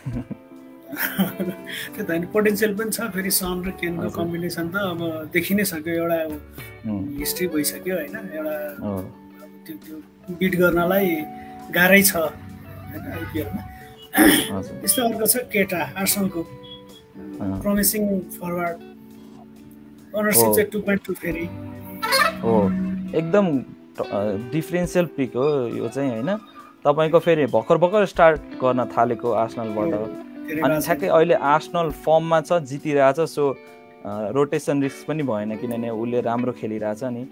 [laughs] त्यो त होइन पोटेन्सियल पनि छ फेरि सन र केनको कम्बिनेसन त अब देखि नै सक्यो एउटा हिस्ट्री भइसक्यो होइन एउटा त्यो त्यो बिट गर्नलाई गाह्रै छ होइन आइपिएलमा। त्यस्तो अर्को छ केटा आर्सनको प्रमिसिङ फरवर्ड अनरसिप चाहिँ टु पोइन्ट टू फेरि। हो। एकदम डिफ्रेन्सियल पिक हो यो चाहिँ होइन। तपाईँको फेरि भर्खर भर्खर स्टार्ट गर्न थालेको आसनलबाट अनि ठ्याक्कै अहिले आर्सनल फर्ममा छ जितिरहेछ सो रोटेसन रिस्क पनि भएन किनभने उसले राम्रो खेलिरहेछ नि।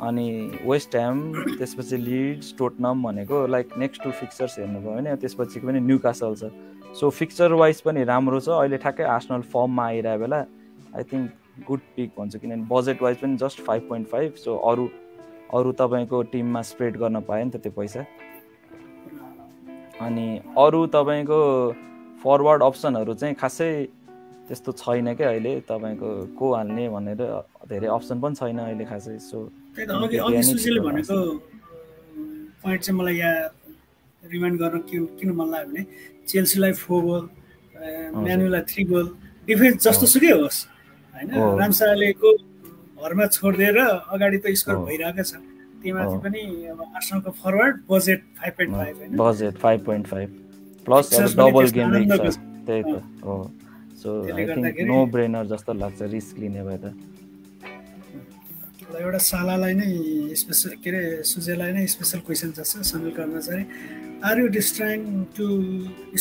अनि वेस्ट ह्याम त्यसपछि लिड्स टोटनम भनेको लाइक नेक्स्ट टु फिक्चर्स हेर्नुभयो भने त्यसपछि पनि न्यु कासल छ। सो फिक्चर वाइज पनि राम्रो छ। अहिले ठ्याक्कै आर्सनल फर्ममा आइरहेको बेला आई थिङ्क गुड पिक भन्छु किनभने बजेट वाइज पनि just five point five so अरू अरू तपाईँको टिममा स्प्रेड गर्न पायो नि त त्यो पैसा। अनि अरू तपाईँको फरवर्ड अप्सनहरू चाहिँ खासै त्यस्तो छैन क्या अहिले तपाईँको को हाल्ने भनेर धेरै अप्सन पनि छैन अहिले खासै। सो भनेको पोइन्ट चाहिँ मलाई यहाँ रिमाइन्ड गर्न किन किन मन लाग्यो भने चेल्सीलाई फोर गोल म्यानुलाई थ्री गोल डिफेन्स जस्तो सुकै होस् होइन? रामसालेको घरमा छोडिदिएर अगाडि त स्कोर भइरहेको छ। पनि अब आर्सनलको forward budget five point five budget five point five. Plus double game छ त्यही त हो so I think no brainer जस्तो लाग्छ रिस्क लिने भए त। एउटा सालालाई नै स्पेसल के अरे सुजेलाई नै स्पेसल क्वेसन जस्तो कर्मचारी। Are you striving to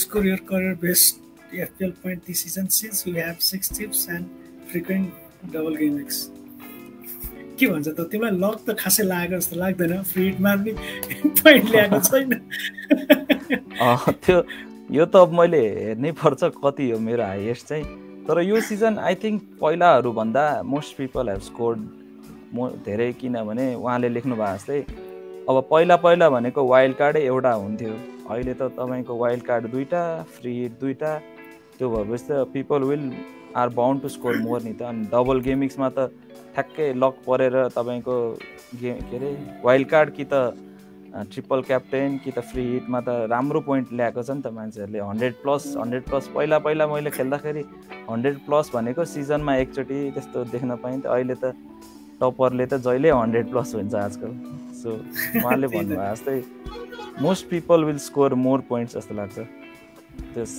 score your career best FPL point this season since you have six tips and frequent double gameweeks के भन्छ त? तिमीलाई लक त खासै लागेको जस्तो लाग्दैन। फ्री हिटमा पनि पोइन्ट ल्याएको छैन। [laughs] त्यो यो त मैले हेर्नै पर्छ कति हो मेरो हाइएस्ट चाहिँ। तर यो सिजन आई थिङ्क पहिलाहरूभन्दा मोस्ट पिपल हेभ स्कोर्ड म धेरै किनभने उहाँले लेख्नु भएको जस्तै अब पहिला पहिला भनेको वाइल्ड कार्डै एउटा हुन्थ्यो। अहिले त तपाईँको वाइल्ड कार्ड दुइटा फ्री हिट दुइटा त्यो भएपछि त people will are bound to score more नि त। अनि डबल गेमिङ्समा त ठ्याक्कै लक परेर तपाईँको गे के अरे वाइल्ड कार्ड कि त ट्रिपल क्याप्टेन कि त फ्री हिटमा त राम्रो पोइन्ट ल्याएको छ नि त मान्छेहरूले। हन्ड्रेड प्लस हन्ड्रेड प्लस पहिला पहिला मैले खेल्दाखेरि हन्ड्रेड प्लस भनेको सिजनमा एकचोटि त्यस्तो देख्न पाइन्थ्यो। अहिले त टपरले त जहिले हन्ड्रेड प्लस हुन्छ आजकल। सो उहाँले [laughs] भन्नुभयो जस्तै most people will score more points जस्तो लाग्छ। त्यस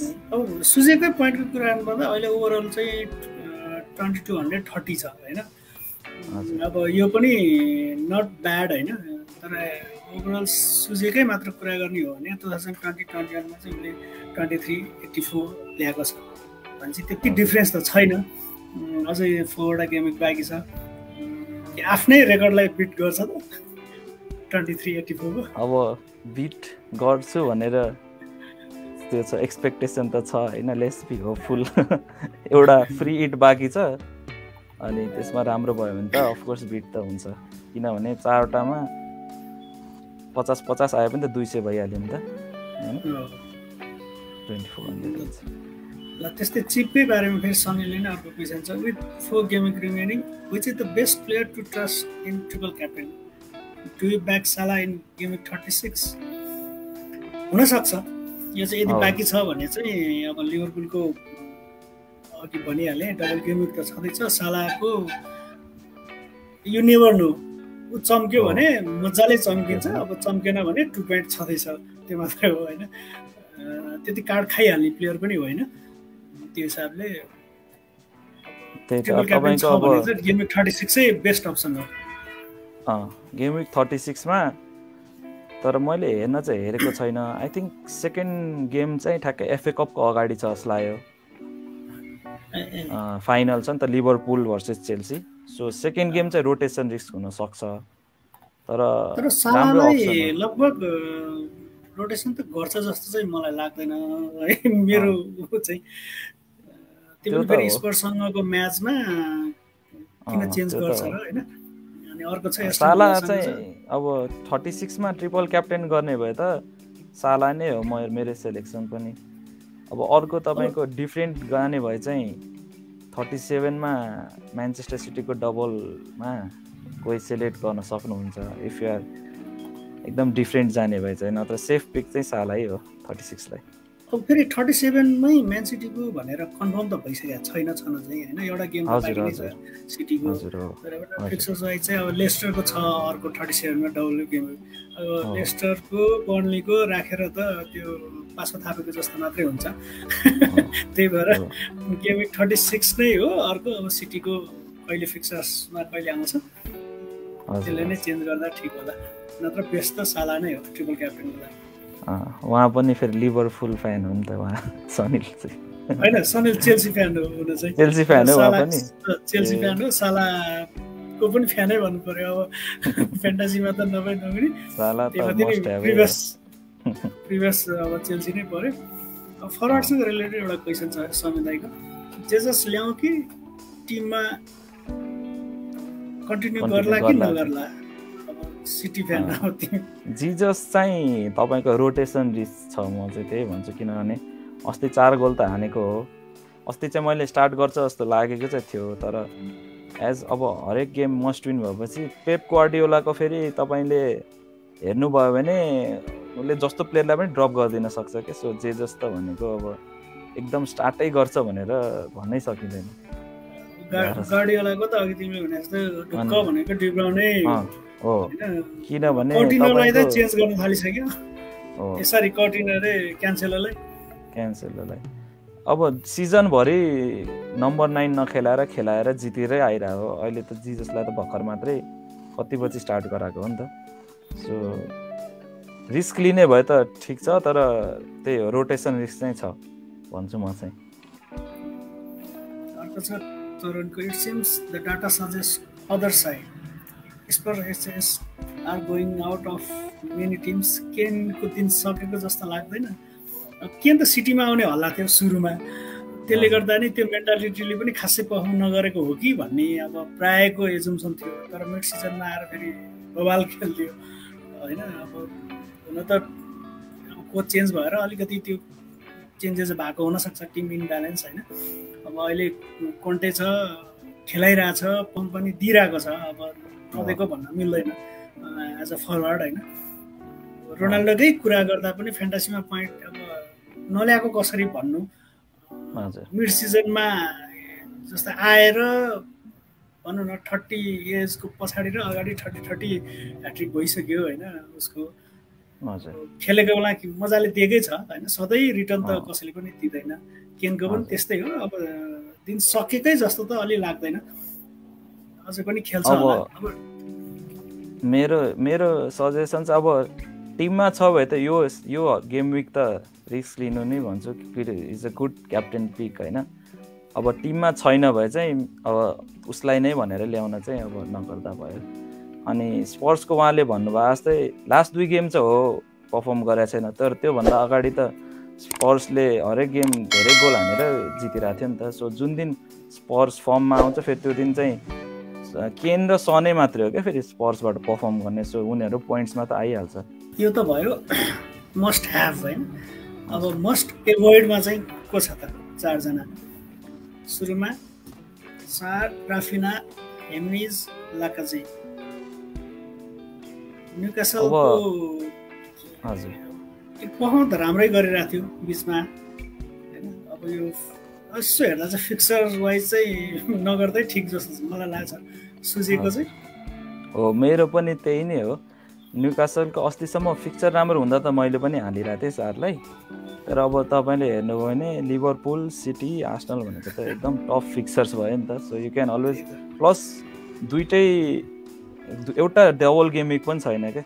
सुजेकै पोइन्टको कुरा गर्दा अहिले ओभरअल चाहिँ ट्वेन्टी टू हन्ड्रेड थर्टी छ होइन? अब यो पनि नट ब्याड होइन तर ओभरअल सुजेकै मात्र कुरा गर्ने हो भने टु थाउजन्ड ट्वेन्टी ट्वेन्टी वानमा चाहिँ उसले ट्वेन्टी थ्री एट्टी फोर ल्याएको छ। भने चाहिँ त्यति डिफ्रेन्स त छैन। अझै फोरवटा गेम बाँकी छ। आफ्नै रेकर्डलाई बिट गर्छ त? ट्वेन्टी थ्री एट्टी फोरको अब बिट गर्छु भनेर त्यो छ एक्सपेक्टेसन त छ होइन लेस बी हो फुल एउटा फ्री इट बाँकी छ। अनि त्यसमा राम्रो भयो भने त अफकोर्स बिट त हुन्छ। किनभने चारवटामा पचास पचास आयो भने त दुई सय भइहाल्यो नि त। होइन? ट्वेन्टी फोर हन्ड्रेड हुन्छ। ल त्यस्तै चिपकै बारेमा फेरि सनीले नै अर्को क्वेसन छ। With four gaming remaining which is the best player to trust in triple captain to back Salah in gaming thirty six हुनसक्छ। यो चाहिँ यदि बाँकी छ भने चाहिँ अब लिभरपुलको अघि भनिहालेँ डबल गेमिङ त छँदैछ। सालाको यु नेभर नो ऊ चम्क्यो भने मजाले चम्किन्छ अब चम्केन भने टु पोइन्ट छँदैछ त्यो मात्रै हो होइन। त्यति कार्ड खाइहाल्ने प्लेयर पनि होइन। त्यो हिसाबले गेम विक थर्टी सिक्सै बेस्ट अप्सन हो गेम विक थर्टी सिक्समा तर मैले हेर्न चाहिँ हेरेको छैन। आई थिङ्क सेकेन्ड गेम चाहिँ ठ्याक्कै एफए कपको अगाडि छ जस्तो लाग्यो। फाइनल छ नि त Liverpool versus Chelsea so second game चाहिँ रोटेसन रिस्क हुनसक्छ। तर लगभग रोटेसन त गर्छ जस्तो चाहिँ मलाई लाग्दैन है मेरो चाहिँ। त्यो फेरि स्पर्टसँगको म्याचमा किन चेन्ज गर्छ र होइन? साला चाहिँ अब थर्टी सिक्समा ट्रिपल क्याप्टेन गर्ने भए त साला नै हो म मेरो सेलेक्सन पनि। अब अर्को तपाईँको डिफ्रेन्ट गाने भए चाहिँ थर्टी सेभेनमा म्यान्चेस्टर सिटीको डबलमा कोही सेलेक्ट गर्न सक्नुहुन्छ इफ युआर एकदम डिफ्रेन्ट जाने भए चाहिँ नत्र सेफ पिक चाहिँ सालै हो थर्टी सिक्सलाई अब फेरि थर्टी सेभेनमा म्यान सिटीको भनेर कन्फर्म त भइसकेको छैन छन चाहिँ होइन? एउटा गेम सिटीको वाइज चाहिँ अब लेस्टरको छ अर्को थर्टी सेभेनमा डबल गेम अब लेस्टरको बर्नलीको राखेर त त्यो पासमा थापेको जस्तो मात्रै हुन्छ। त्यही भएर गेम थर्टी सिक्स नै हो अर्को अब सिटीको कहिले फिक्सर्समा कहिले आउँछ। त्यसले नै चेन्ज गर्दा ठिक होला। नत्र बेस्ट त साला नै हो ट्रिपल क्याप्टेनको लागि। उहाँ पनि फेरि लिभरफुल फ्यान हो नि त उहाँ सनिल चाहिँ। होइन सनिल चेल्सी फ्यान हो हुन चाहिँ। चेल्सी फ्यान हो पनि? चेल्सी फ्यान हो सालाको पनि फ्यानै भन्नु पर्यो अब। [laughs] फ्यान्टासीमा त नभए नभए साला प्रिभियस अब चेल्सी नै पर्यो फरवार्डसँग रिलेटेड एउटा क्वेसन छ समिदायको जे जस ल्याउँ कि टिममा कन्टिन्यू गर्ला कि नगर्ला? सिटी फ्यान जिजस चाहिँ तपाईँको रोटेसन रिस्क छ म चाहिँ त्यही भन्छु किनभने अस्ति चार गोल त हानेको हो। अस्ति चाहिँ मैले स्टार्ट गर्छ जस्तो लागेको चाहिँ थियो तर एज अब हरेक गेम मस्ट विन भएपछि पेप क्वार्डियोलाको फेरि तपाईँले हेर्नुभयो भने उसले जस्तो प्लेयरलाई पनि ड्रप गरिदिन सक्छ क्या सो जे जस्तो भनेको अब एकदम स्टार्टै गर्छ भनेर भन्नै सकिँदैन। हो। किनभने क्यान्सेलरलाई अब सिजनभरि नम्बर नाइन नखेलाएर खेलाएर जितेरै आइरहेको हो अहिले त जिजसलाई त भर्खर मात्रै कति बजी स्टार्ट गराएको हो नि त। सो रिस्क लिने भए त ठिक छ तर त्यही हो रोटेसन रिस्क चाहिँ छ भन्छु म चाहिँ। तरुणको it seems the data suggest other side Spurs are going out of many teams केनको दिन सकेको जस्तो लाग्दैन केन त सिटीमा आउने हल्ला थियो सुरुमा त्यसले गर्दा नि त्यो मेन्टालिटीले पनि खासै पर्फर्म नगरेको हो कि भन्ने अब प्रायःको एजुम्सन थियो। तर मिड सिजनमा आएर फेरि बबाल खेल्थ्यो। होइन अब हुन त कोच चेन्ज भएर अलिकति त्यो चेन्जेस भएको हुनसक्छ टिम इनब्यालेन्स होइन? अब अहिले कन्टे छ खेलाइरहेछ पम्प पनि दिइरहेको छ अब नदिएको भन्न मिल्दैन एज अ फरवर्ड होइन? रोनाल्डोकै कुरा गर्दा पनि फ्यान्टासीमा पोइन्ट अब नल्याएको कसरी भन्नु? मिड सिजनमा जस्तै आएर भनौँ न थर्टी एजको पछाडि र अगाडि थर्टी थर्टी ह्याट्रिक भइसक्यो होइन? उसको खेलेको बेला मजाले दिएकै छ होइन? सधैँ रिटर्न त कसैले पनि दिँदैन। केनको पनि त्यस्तै हो। अब दिन सकेकै जस्तो त अलि लाग्दैन। अझै पनि खेल्छ मेरो मेरो सजेसन चाहिँ अब टिममा छ भए त यो यो गेम विक त रिस्क लिनु नै भन्छु is a good captain pick होइन? अब टिममा छैन भए चाहिँ अब उसलाई नै भनेर ल्याउन चाहिँ अब नगर्दा भयो। अनि स्पोर्ट्सको उहाँले भन्नुभयो जस्तै लास्ट दुई गेम चाहिँ हो पर्फर्म गरेको छैन। तर त्योभन्दा अगाडि त स्पर्सले हरेक गेम धेरै गोल हानेर जितिरहेको थियो नि त। सो जुन दिन स्पर्स फर्ममा आउँछ फेरि त्यो दिन चाहिँ केन र सनै मात्रै हो क्या फेरि स्पर्सबाट पर्फर्म गर्ने। सो उनीहरू पोइन्ट्समा त आइहाल्छ। यो त भयो मस्ट ह्याभ होइन अब मस्ट एभोइडमा चाहिँ को छ त? चारजना। सुरुमा सार राफिना हेमिज लाकाजी। न्युकासलको हजुर। पर्फर्म त राम्रै गरिरहेको थियो बिचमा। होइन? अब यो यसो हेर्दा चाहिँ फिक्सर वाइज चाहिँ [laughs] नगर्दै ठिक जस्तो मलाई लाग्छ। सुझेको चाहिँ। हो मेरो पनि त्यही नै हो। न्युकासलको अस्तिसम्म फिक्चर राम्रो हुँदा त मैले पनि हालिरहेको थिएँ सारलाई तर अब तपाईँले हेर्नुभयो भने लिभरपुल सिटी आस्टल भनेको त एकदम टफ फिक्चर्स भयो नि त। So you can always plus दुइटै एउटा डबल गेम विक पनि छैन क्या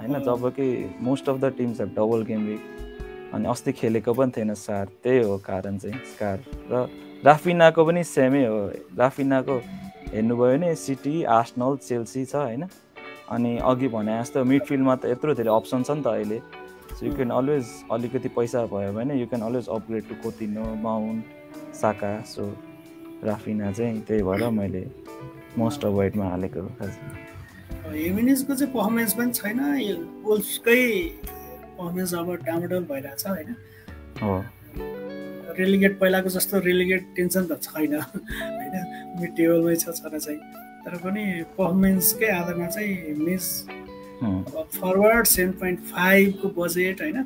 होइन जब कि most of the teams have double game week अनि अस्ति खेलेको पनि थिएन सार त्यही हो कारण चाहिँ स्कार र राफिनाको पनि सेमै हो। राफिनाको हेर्नुभयो भने सिटी आर्सनल चेल्सी छ होइन? अनि अघि भने जस्तो मिडफिल्डमा त यत्रो धेरै अप्सन छ नि त अहिले। सो यु क्यान अलवेज अलिकति पैसा भयो भने you can always upgrade to Coutinho Mount Saka so Raphinha चाहिँ त्यही भएर मैले मोस्ट अभोइडमा हालेको हेमिनिजको चाहिँ पर्फर्मेन्स पनि छैन। वुल्फकै पर्फर्मेन्स अब डामाडोल भइरहेछ होइन। रेलिगेट पहिलाको जस्तो रेलिगेट टेन्सन त छैन होइन। मिड टेबलमै छ छोरा चाहिँ। तर पनि पर्फर्मेन्सकै आधारमा चाहिँ मिस फरवर्ड सेभेन पोइन्ट फाइभको बजेट होइन।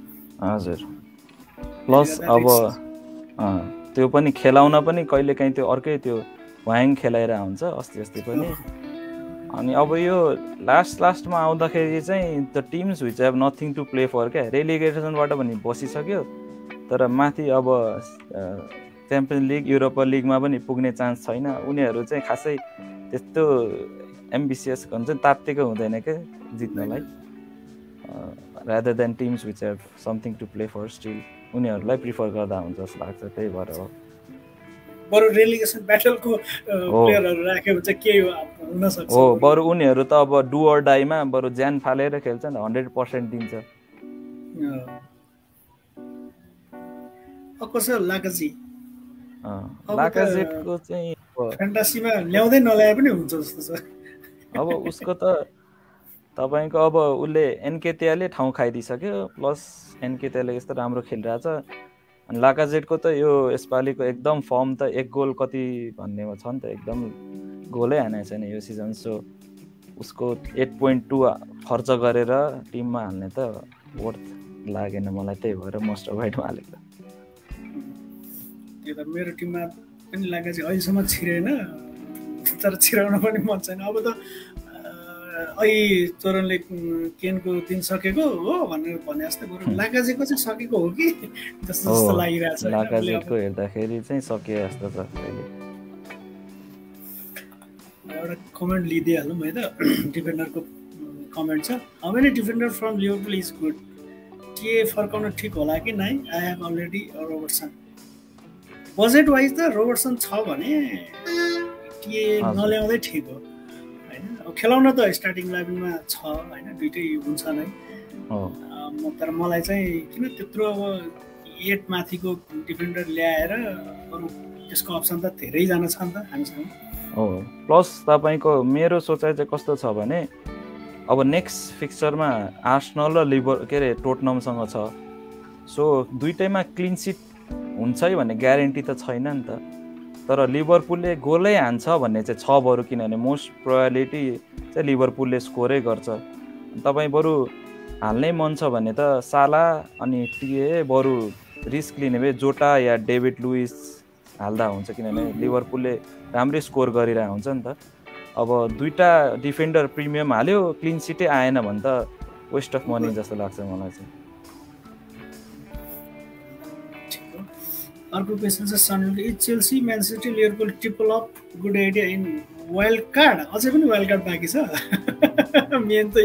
हजुर। प्लस अब त्यो पनि खेलाउन पनि कहिलेकाहीँ त्यो अर्कै त्यो भ्याङ खेलाएर हुन्छ अस्ति अस्ति पनि। अनि अब यो लास्ट लास्टमा आउँदाखेरि चाहिँ the teams which have nothing to play for क्या रेलिगेसनबाट पनि बसिसक्यो। तर माथि अब च्याम्पियन लिग युरोपियन लिगमा पनि पुग्ने चान्स छैन। उनीहरू चाहिँ खासै त्यस्तो एम्बिसियस हुन्छ तात्तिएको हुँदैन क्या जित्नलाई। Rather than teams which have something to play for still उनीहरूलाई प्रिफर गर्दा हुन्छ जस्तो लाग्छ त्यही भएर हो। बरु रेलिगेसन ब्याटलको प्लेयरहरू राख्यो भने चाहिँ के हुन सक्छ हो बरु उनीहरू त अब डुअर डाईमा बरु ज्यान फालेर खेल्छ नि हन्ड्रेड पर्सेन्ट दिन्छ। कसो लाकाजी? लाकाजेटको चाहिँ फ्यान्टासीमा ल्याउँदै नल्याए पनि हुन्छ जस्तो छ। अब उसको त तपाईँको अब उसले एनकेतियाले ठाउँ खाइदिइसक्यो प्लस एनकेतियाले यस्तो राम्रो खेलिरहेछ। अनि लाकाजेटको त यो यसपालिको एकदम फर्म त एक गोल कति भन्नेमा छ नि त एकदम गोलै हानेको छैन यो सिजन। सो उसको एट पोइन्ट टू खर्च गरेर टिममा हाल्ने त वर्थ लागेन मलाई त्यही भएर मोस्ट अभाइडमा हालेको। त्यो त मेरो टिममा पनि चाहिँ अहिलेसम्म छिरेन तर छिराउन पनि मन छैन। अब त अहिले चोरनले केनको दिन सकेको हो भनेर भने जस्तो बरु लागाजेको चाहिँ सकेको हो कि? [laughs] जस्तो जस्तो लागिरहेको छ। लागाजेको हेर्दाखेरि चाहिँ सके जस्तो छ एउटा कमेन्ट लिइदिइहालौँ है त। [clears throat] डिफेन्डरको कमेन्ट छ। How many defender from Liverpool is good के फर्काउन ठिक होला कि नै I have already Robertson budget wise त रोबर्टसन छ भने के नल्याउँदै ठिक हो। खेलाउन त स्टार्टिङ इलेभेनमा छ होइन? दुइटै हुन्छ नै। तर मलाई चाहिँ किन त्यत्रो अब एट माथिको डिफेन्डर ल्याएर अरू त्यसको अप्सन त धेरैजना छ नि त हामीसँग। हो। प्लस तपाईँको मेरो सोचाइ चाहिँ कस्तो छ भने अब नेक्स्ट फिक्चरमा आर्सनल र लिभर के अरे टोटनमसँग छ। सो दुइटैमा क्लिन सिट हुन्छ है भन्ने ग्यारेन्टी त छैन नि त। तर लिभरपुलले गोलै हान्छ भन्ने चाहिँ छ बरु किनभने मोस्ट प्रोयालिटी चाहिँ लिभरपुलले स्कोरै गर्छ। तपाईँ बरु हाल्नै मन छ भने त साला अनि टिए बरु रिस्क लिने भए जोटा या डेभिड लुइस हाल्दा हुन्छ किनभने लिभरपुलले राम्रै स्कोर गरिरहेको हुन्छ नि त। अब दुइटा डिफेन्डर प्रिमियम हाल्यो क्लिन सिटै आएन भने त वेस्ट अफ मनी जस्तो लाग्छ मलाई चाहिँ। अर्को क्वेसन छ सनलको is Chelsea Man City Liverpool triple up good idea in wild card अझै पनि वाइल्ड कार्ड बाँकी छ। [laughs] मेन त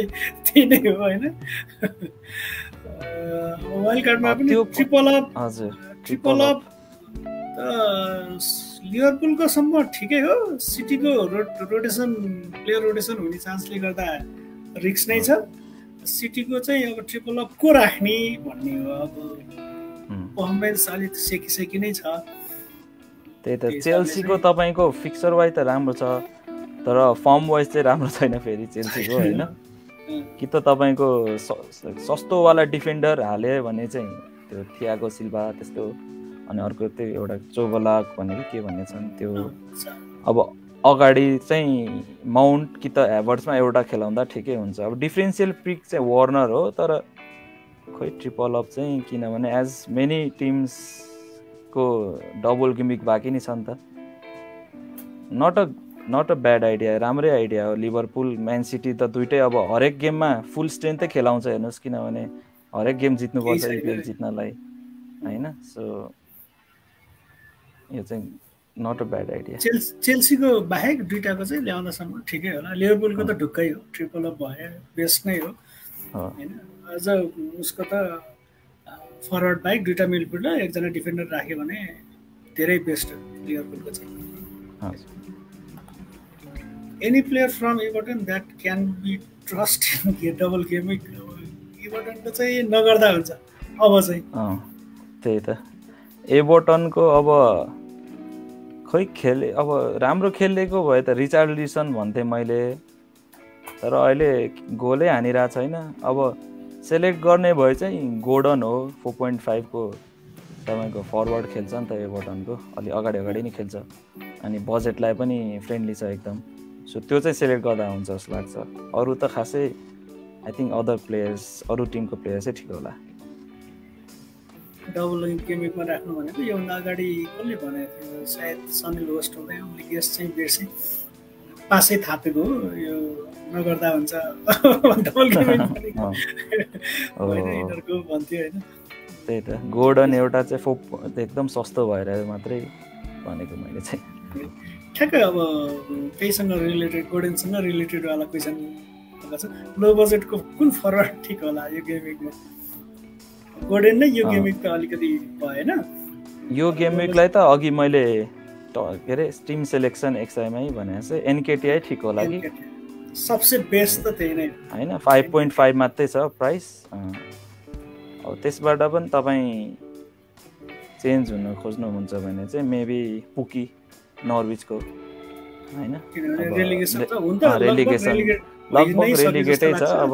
त्यही नै हो होइन? वाइल्ड कार्डमा पनि ट्रिपल अप ट्रिपल अप लिभरपुलको सम्म ठिकै हो। सिटीको रो रोटेसन प्लेयर रोटेसन हुने चान्सले गर्दा रिक्स नै छ। सिटीको चाहिँ अब ट्रिपल अप को राख्ने भन्ने हो अब। अलिक सेकी सेकी नै छ। त्यही त चेल्सीको तपाईँको फिक्सर वाइज त राम्रो छ तर फर्म वाइज चाहिँ राम्रो छैन फेरि चेल्सीको [laughs] होइन? कि त तपाईँको सस्तोवाला डिफेन्डर हाल्यो भने चाहिँ त्यो थियाको सिल्भा त्यस्तो अनि अर्को त्यो एउटा चोबलाक भनेको के भन्ने छन् त्यो? अब अगाडि चाहिँ माउन्ट कि त हेभर्ड्समा एउटा खेलाउँदा ठिकै हुन्छ। अब डिफ्रेन्सियल पिक चाहिँ वर्नर हो तर खोइ ट्रिपल अप चाहिँ किनभने एज मेनी टिम्सको डबल गिमिक बाँकी नै छ नि त। Not a not a bad idea राम्रै आइडिया हो। लिभरपुल म्यान सिटी त दुइटै अब हरेक गेममा फुल स्ट्रेन्थै खेलाउँछ हेर्नुहोस् किनभने हरेक गेम जित्नुपर्छ इपिएल जित्नलाई होइन? सो यो चाहिँ नट अ ब्याड आइडिया चेल्सीको बाहेक दुइटाको चाहिँ ल्याउँदासम्म ठिकै होला। लिभरपुलको त ढुक्कै हो। ट्रिपल अप भयो बेस्ट नै हो। होइन? अझ उसको त फरवर्ड बाइक दुइटा मिडफिल्डर एकजना डिफेन्डर राख्यो भने धेरै बेस्ट लिभरपुलको चाहिँ। Any player from Everton that can be trust double gameweek इभर्टनको चाहिँ नगर्दा हुन्छ अब चाहिँ। त्यही त। एभर्टनको अब खोइ खेले अब राम्रो खेलेको भए त रिचार्लिसन भन्थेँ मैले तर अहिले गोलै हानिरहेको छैन। अब सेलेक्ट गर्ने भए चाहिँ गोर्डन हो फोर पोइन्ट फाइभको तपाईँको फरवर्ड खेल्छ नि त एभर्टनको अलि अगाडि अगाडि नै खेल्छ। अनि बजेटलाई पनि फ्रेन्डली छ एकदम। सो त्यो चाहिँ सेलेक्ट गर्दा हुन्छ जस्तो लाग्छ। अरू त खासै आई थिङ्क अदर प्लेयर्स अरू टिमको प्लेयर चाहिँ ठिक होला। डबल गेमिङमा राख्नु भनेको योभन्दा अगाडि कसले भनेको सायद सनिल होस्ट हुँदै उसले गेस्ट चाहिँ पासै थापेको यो नगर्दा हुन्छ। [laughs] [laughs] त्यही त। गोल्डन एउटा चाहिँ फोप एकदम सस्तो भएर मात्रै भनेको मैले चाहिँ। ठ्याक्कै अब त्यहीसँग रिलेटेड गोल्डनसँग रिलेटेडवाला क्वेसन भएको छ। लो बजेटको कुन फरवर्ड ठिक होला यो गेमिङमा गोडेन नै यो गेमिङ त अलिकति भएन। यो गेमिङलाई त अघि मैले के अरे स्टिम सेलेक्सन एक्सआइमै भनेको चाहिँ एनकेटिआई ठिक होला कि? सबसे बेस्ट त त्यही नै होइन फाइभ पोइन्ट फाइभ मात्रै छ प्राइस अब त्यसबाट पनि तपाईँ चेन्ज हुन खोज्नुहुन्छ भने चाहिँ मेबी पुकी नर्विचको होइन? रेलिगेसन लगभग रेलिगेटै छ। अब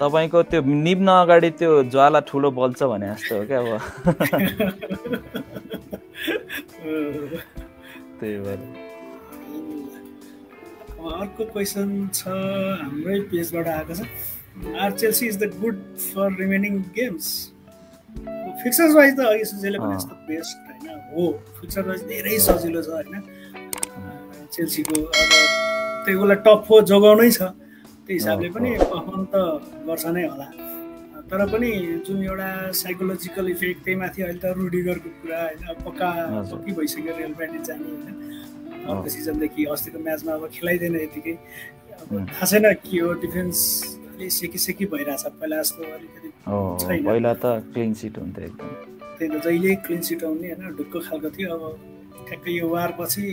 तपाईँको त्यो निम्न अगाडि त्यो ज्वाला ठुलो बल्छ भने जस्तो हो क्या अब। [laughs] त्यही भएर। अर्को क्वेसन छ हाम्रै पेजबाट आएको छ। Are Chelsea is the good for remaining games fixtures wise त अघि सुजेले भने जस्तो बेस्ट होइन। हो फिक्सर वाइज धेरै सजिलो छ होइन। चेल्सीको अब त्यो उसलाई टप फोर जोगाउनै छ। त्यो हिसाबले पनि पर्फर्म त गर्छ नै होला। तर पनि जुन एउटा साइकोलोजिकल इफेक्ट त्यही माथि अहिले त रुडिगरको कुरा होइन पक्का पक्की भइसक्यो रेल ब्यान्डेज जाने होइन। अर्को सिजनदेखि अस्तिको म्याचमा अब खेलाइँदैन यतिकै। थाहा छैन के हो डिफेन्स अलिक सेकी सेकी भइरहेछ। पहिला जस्तो अलिकति छैन। पहिला त क्लिन सिट हुन्थ्यो एकदम। त्यही त जहिले क्लिन सिट आउने होइन ढुक्क खालको थियो। अब ठ्याक्कै यो वारपछि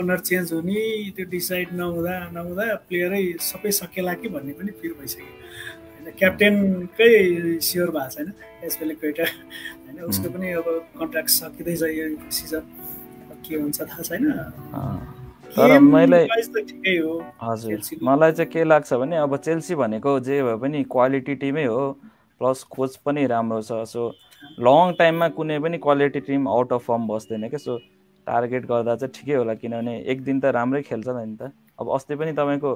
ओनर चेन्ज हुने त्यो डिसाइड नहुँदा नहुँदा प्लेयरै सबै सकेला कि भन्ने पनि फिल भइसक्यो। होइन क्याप्टेनकै स्योर भएको छैन। यसपालि क्वेटर होइन उसको पनि अब कन्ट्र्याक्ट सकिँदैछ यो सिजन। के हुन्छ थाहा छैन। तर मैले हजुर मलाई चाहिँ के लाग्छ भने अब चेल्सी भनेको जे भए पनि क्वालिटी टिमै हो प्लस कोच पनि राम्रो छ। सो लङ टाइममा कुनै पनि quality team out of form बस्दैन क्या सो टार्गेट गर्दा चाहिँ ठिकै होला किनभने एक दिन त राम्रै खेल्छ नि त। अब अस्ति पनि तपाईँको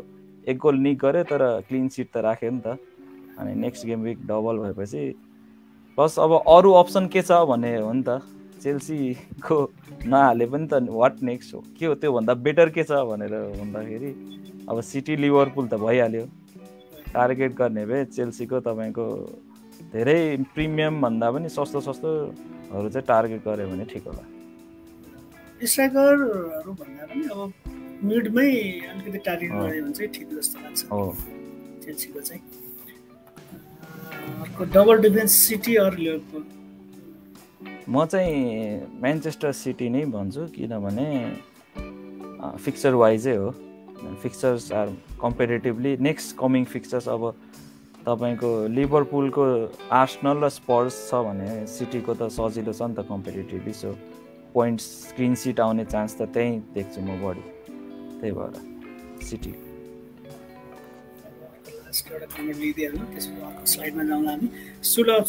एक गोल निक गऱ्यो तर क्लिन सिट त राख्यो नि त। अनि नेक्स्ट गेम विक डबल भएपछि प्लस अब अरू अप्सन के छ भन्ने हो नि त। चेल्सीको नहाले पनि त वाट नेक्स्ट हो? के हो त्योभन्दा बेटर के छ भनेर भन्दाखेरि अब सिटी लिभरपुल त भइहाल्यो। टार्गेट गर्ने भए चेल्सीको तपाईँको धेरै प्रिमियम भन्दा पनि सस्तो सस्तोहरू चाहिँ टार्गेट गऱ्यो भने ठिक होला। स्ट्राइकरहरू भन्दा पनि अब मिडमै अलिकति टार्गेट गऱ्यो भने चाहिँ ठिक जस्तो लाग्छ। हो चेल्सीको चाहिँ। अर्को डबल डिफेन्स सिटी अरू लिभरपुल म चाहिँ म्यान्चेस्टर सिटी नै भन्छु किनभने फिक्चर वाइजै हो। Fixtures are comparatively next coming fixtures अब तपाईँको लिभरपुलको आर्सनल र स्पर्स छ भने सिटीको त सजिलो छ नि त comparatively so points clean sheet आउने चान्स त त्यहीँ देख्छु म बढी। त्यही भएर सिटी एउटा कमेन्ट लिइदिइहाल्नु त्यसपछि अर्को स्लाइडमा जाउँला हामी। Of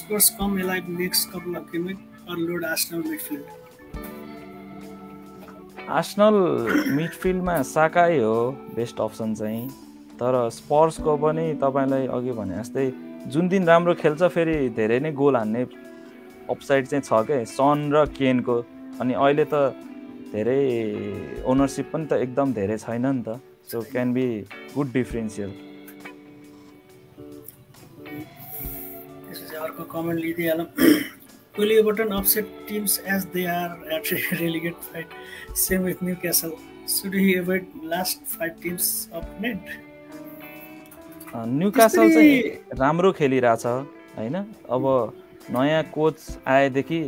sports come alive next कपाल of game unload Arsenal midfield Arsenal मिडफिल्डमा साकै हो बेस्ट अप्सन चाहिँ। तर स्पर्सको पनि तपाईँलाई अघि भने जस्तै जुन दिन राम्रो खेल्छ फेरि धेरै नै गोल हान्ने अपसाइड चाहिँ छ क्या सन र केनको अनि अहिले त धेरै ओनरसिप पनि त एकदम धेरै छैन नि त। So can be good differential अर्को कमेन्ट लिइदिइहालौँ Will Everton upset teams as they are at relegate fight? Same with Newcastle. Should he avoid last five teams of net? Newcastle चाहिँ राम्रो खेलिरहेछ होइन अब नयाँ कोच आएदेखि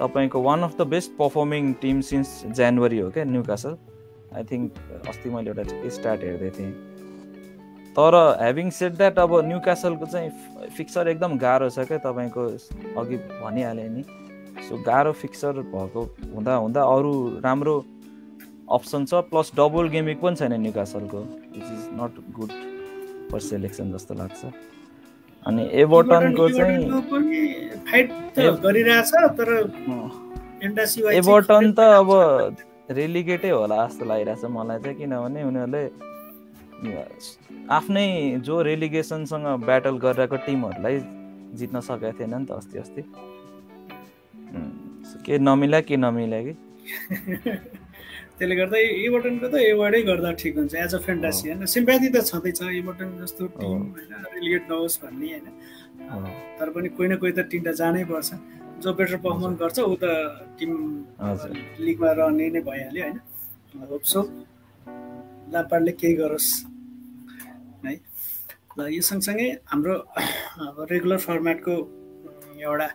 तपाईँको one of the best performing team since January हो क्या न्युकासल आई थिङ्क अस्ति मैले एउटा स्टार्ट हेर्दै थिएँ तर ह्याभिङ सेट द्याट अब न्यु क्यासलको चाहिँ फिक्सर एकदम गाह्रो छ क्या तपाईँको अघि भनिहालेँ नि। सो गाह्रो फिक्सर भएको हुँदा हुँदा अरू राम्रो अप्सन छ प्लस डबल गेमिङ पनि छैन न्यु क्यासलको which is not good for selection जस्तो लाग्छ। अनि एभर्टनको चाहिँ एभर्टन त अब रेलिगेटै होला जस्तो लागिरहेछ मलाई चाहिँ किनभने उनीहरूले आफ्नै जो रेलिगेसनसँग ब्याटल गरिरहेको टिमहरूलाई जित्न सकेको थिएन नि त अस्ति अस्ति। के नमिला के नमिला कि? [laughs] त्यसले गर्दा एबर्टनको त एवार्डै गर्दा ठिक हुन्छ एज अ। फ्यान्टासी होइन? सिम्प्याथी त छँदैछ एबर्टन जस्तो टिम होइन? रेलिगेट नहोस् भन्ने होइन? तर पनि कोही न कोही त टिम त जानै पर्छ। जो बेटर पर्फर्म गर्छ ऊ त टिम लिगमा रहने नै भइहाल्यो होइन? होप सो लापाडले केही गरोस् है? ल यो सँगसँगै हाम्रो अब रेगुलर फर्मेटको एउटा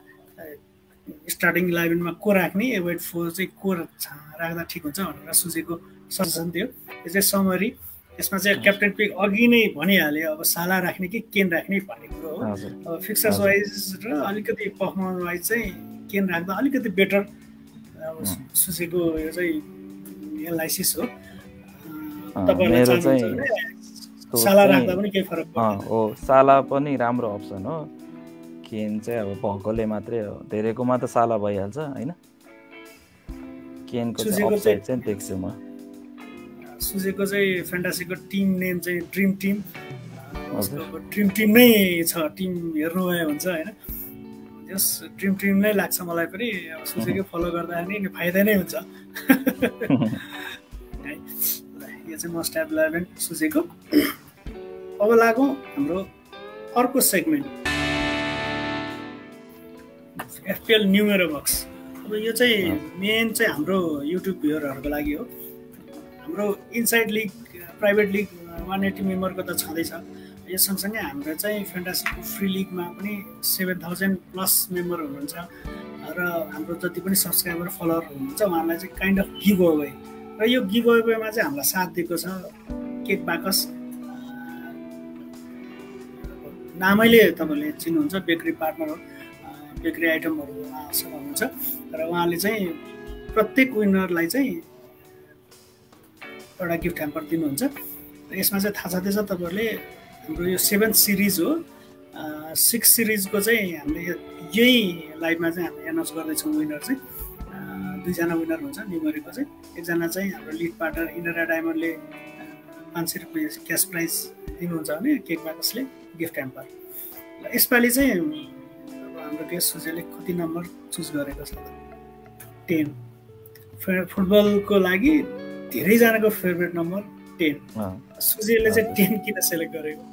स्टार्टिङ इलेभेनमा को राख्ने एवेट फोर चाहिँ को राख्दा ठिक हुन्छ भनेर सोचेको सजेसन थियो। यो चाहिँ समरी यसमा चाहिँ क्याप्टेन पिक अघि नै भनिहाल्यो अब साला राख्ने कि केन राख्ने भन्ने कुरो हो। अब फिक्सर्स वाइज र अलिकति पर्फर्मेन्स वाइज चाहिँ केन राख्दा अलिकति बेटर अब सोचेको यो चाहिँ एनालाइसिस हो। साला राख्दा पनि केही फरक हो साला पनि राम्रो अप्सन हो। केन चाहिँ अब भएकोले मात्रै हो धेरैकोमा त साला भइहाल्छ होइन? केनको चाहिँ देख्छु म। सुजेको चाहिँ फ्यान्टासीको टिम नेम चाहिँ ड्रिम टिम ड्रिम टिम नै छ टिम हेर्नु भयो हुन्छ होइन? जस ड्रिम टिम नै लाग्छ मलाई पनि। अब सुजेकै फलो [laughs] गर्दाखेरि फाइदा नै हुन्छ। [laughs] यो चाहिँ मस्ट हेभ इलेभेन सुजेको अब लागौँ हाम्रो अर्को सेगमेन्ट एफपिएल न्युमेरो बक्स अब यो चाहिँ मेन चाहिँ हाम्रो युट्युब भ्युरहरूको लागि हो। हाम्रो inside league private league one eighty मेम्बरको त छँदैछ। यो सँगसँगै हाम्रो चाहिँ फ्यान्टासीको फ्री लिगमा पनि सेभेन थाउजन्ड प्लस मेम्बर हुनुहुन्छ। र हाम्रो जति पनि सब्सक्राइबर फलोवर हुनुहुन्छ उहाँलाई चाहिँ काइन्ड अफ गिभ अवे र यो गिभ अवेमा चाहिँ हामीलाई साथ दिएको छ केक बाकस। नामैले तपाईँले चिन्नुहुन्छ बेकरी पार्टनर हो। बेकरी आइटमहरू उहाँसँग हुनुहुन्छ र उहाँले चाहिँ प्रत्येक विनरलाई चाहिँ एउटा गिफ्ट ह्याम्पर दिनुहुन्छ। यसमा चाहिँ थाहा छँदैछ तपाईँहरूले हाम्रो यो सेभेन्थ सिरिज हो। सिक्स सिरिजको चाहिँ हामीले यही लाइभमा चाहिँ हामीले एनाउन्स गर्दैछौँ विनर चाहिँ। दुईजना विनर हुन्छ निमरीको चाहिँ। एकजना चाहिँ हाम्रो लिड पार्टनर इन्डरा डायमन्डले पाँच सय रुपियाँ क्यास प्राइज दिनुहुन्छ भने केक बाकसले गिफ्ट ह्याम्पर यसपालि चाहिँ हाम्रो गेस्ट सुजेले कति नम्बर चुज गरेको छ? टेन फुटबलको लागि धेरैजनाको फेभरेट नम्बर टेन सुजेले चाहिँ टेन किन सेलेक्ट गरेको?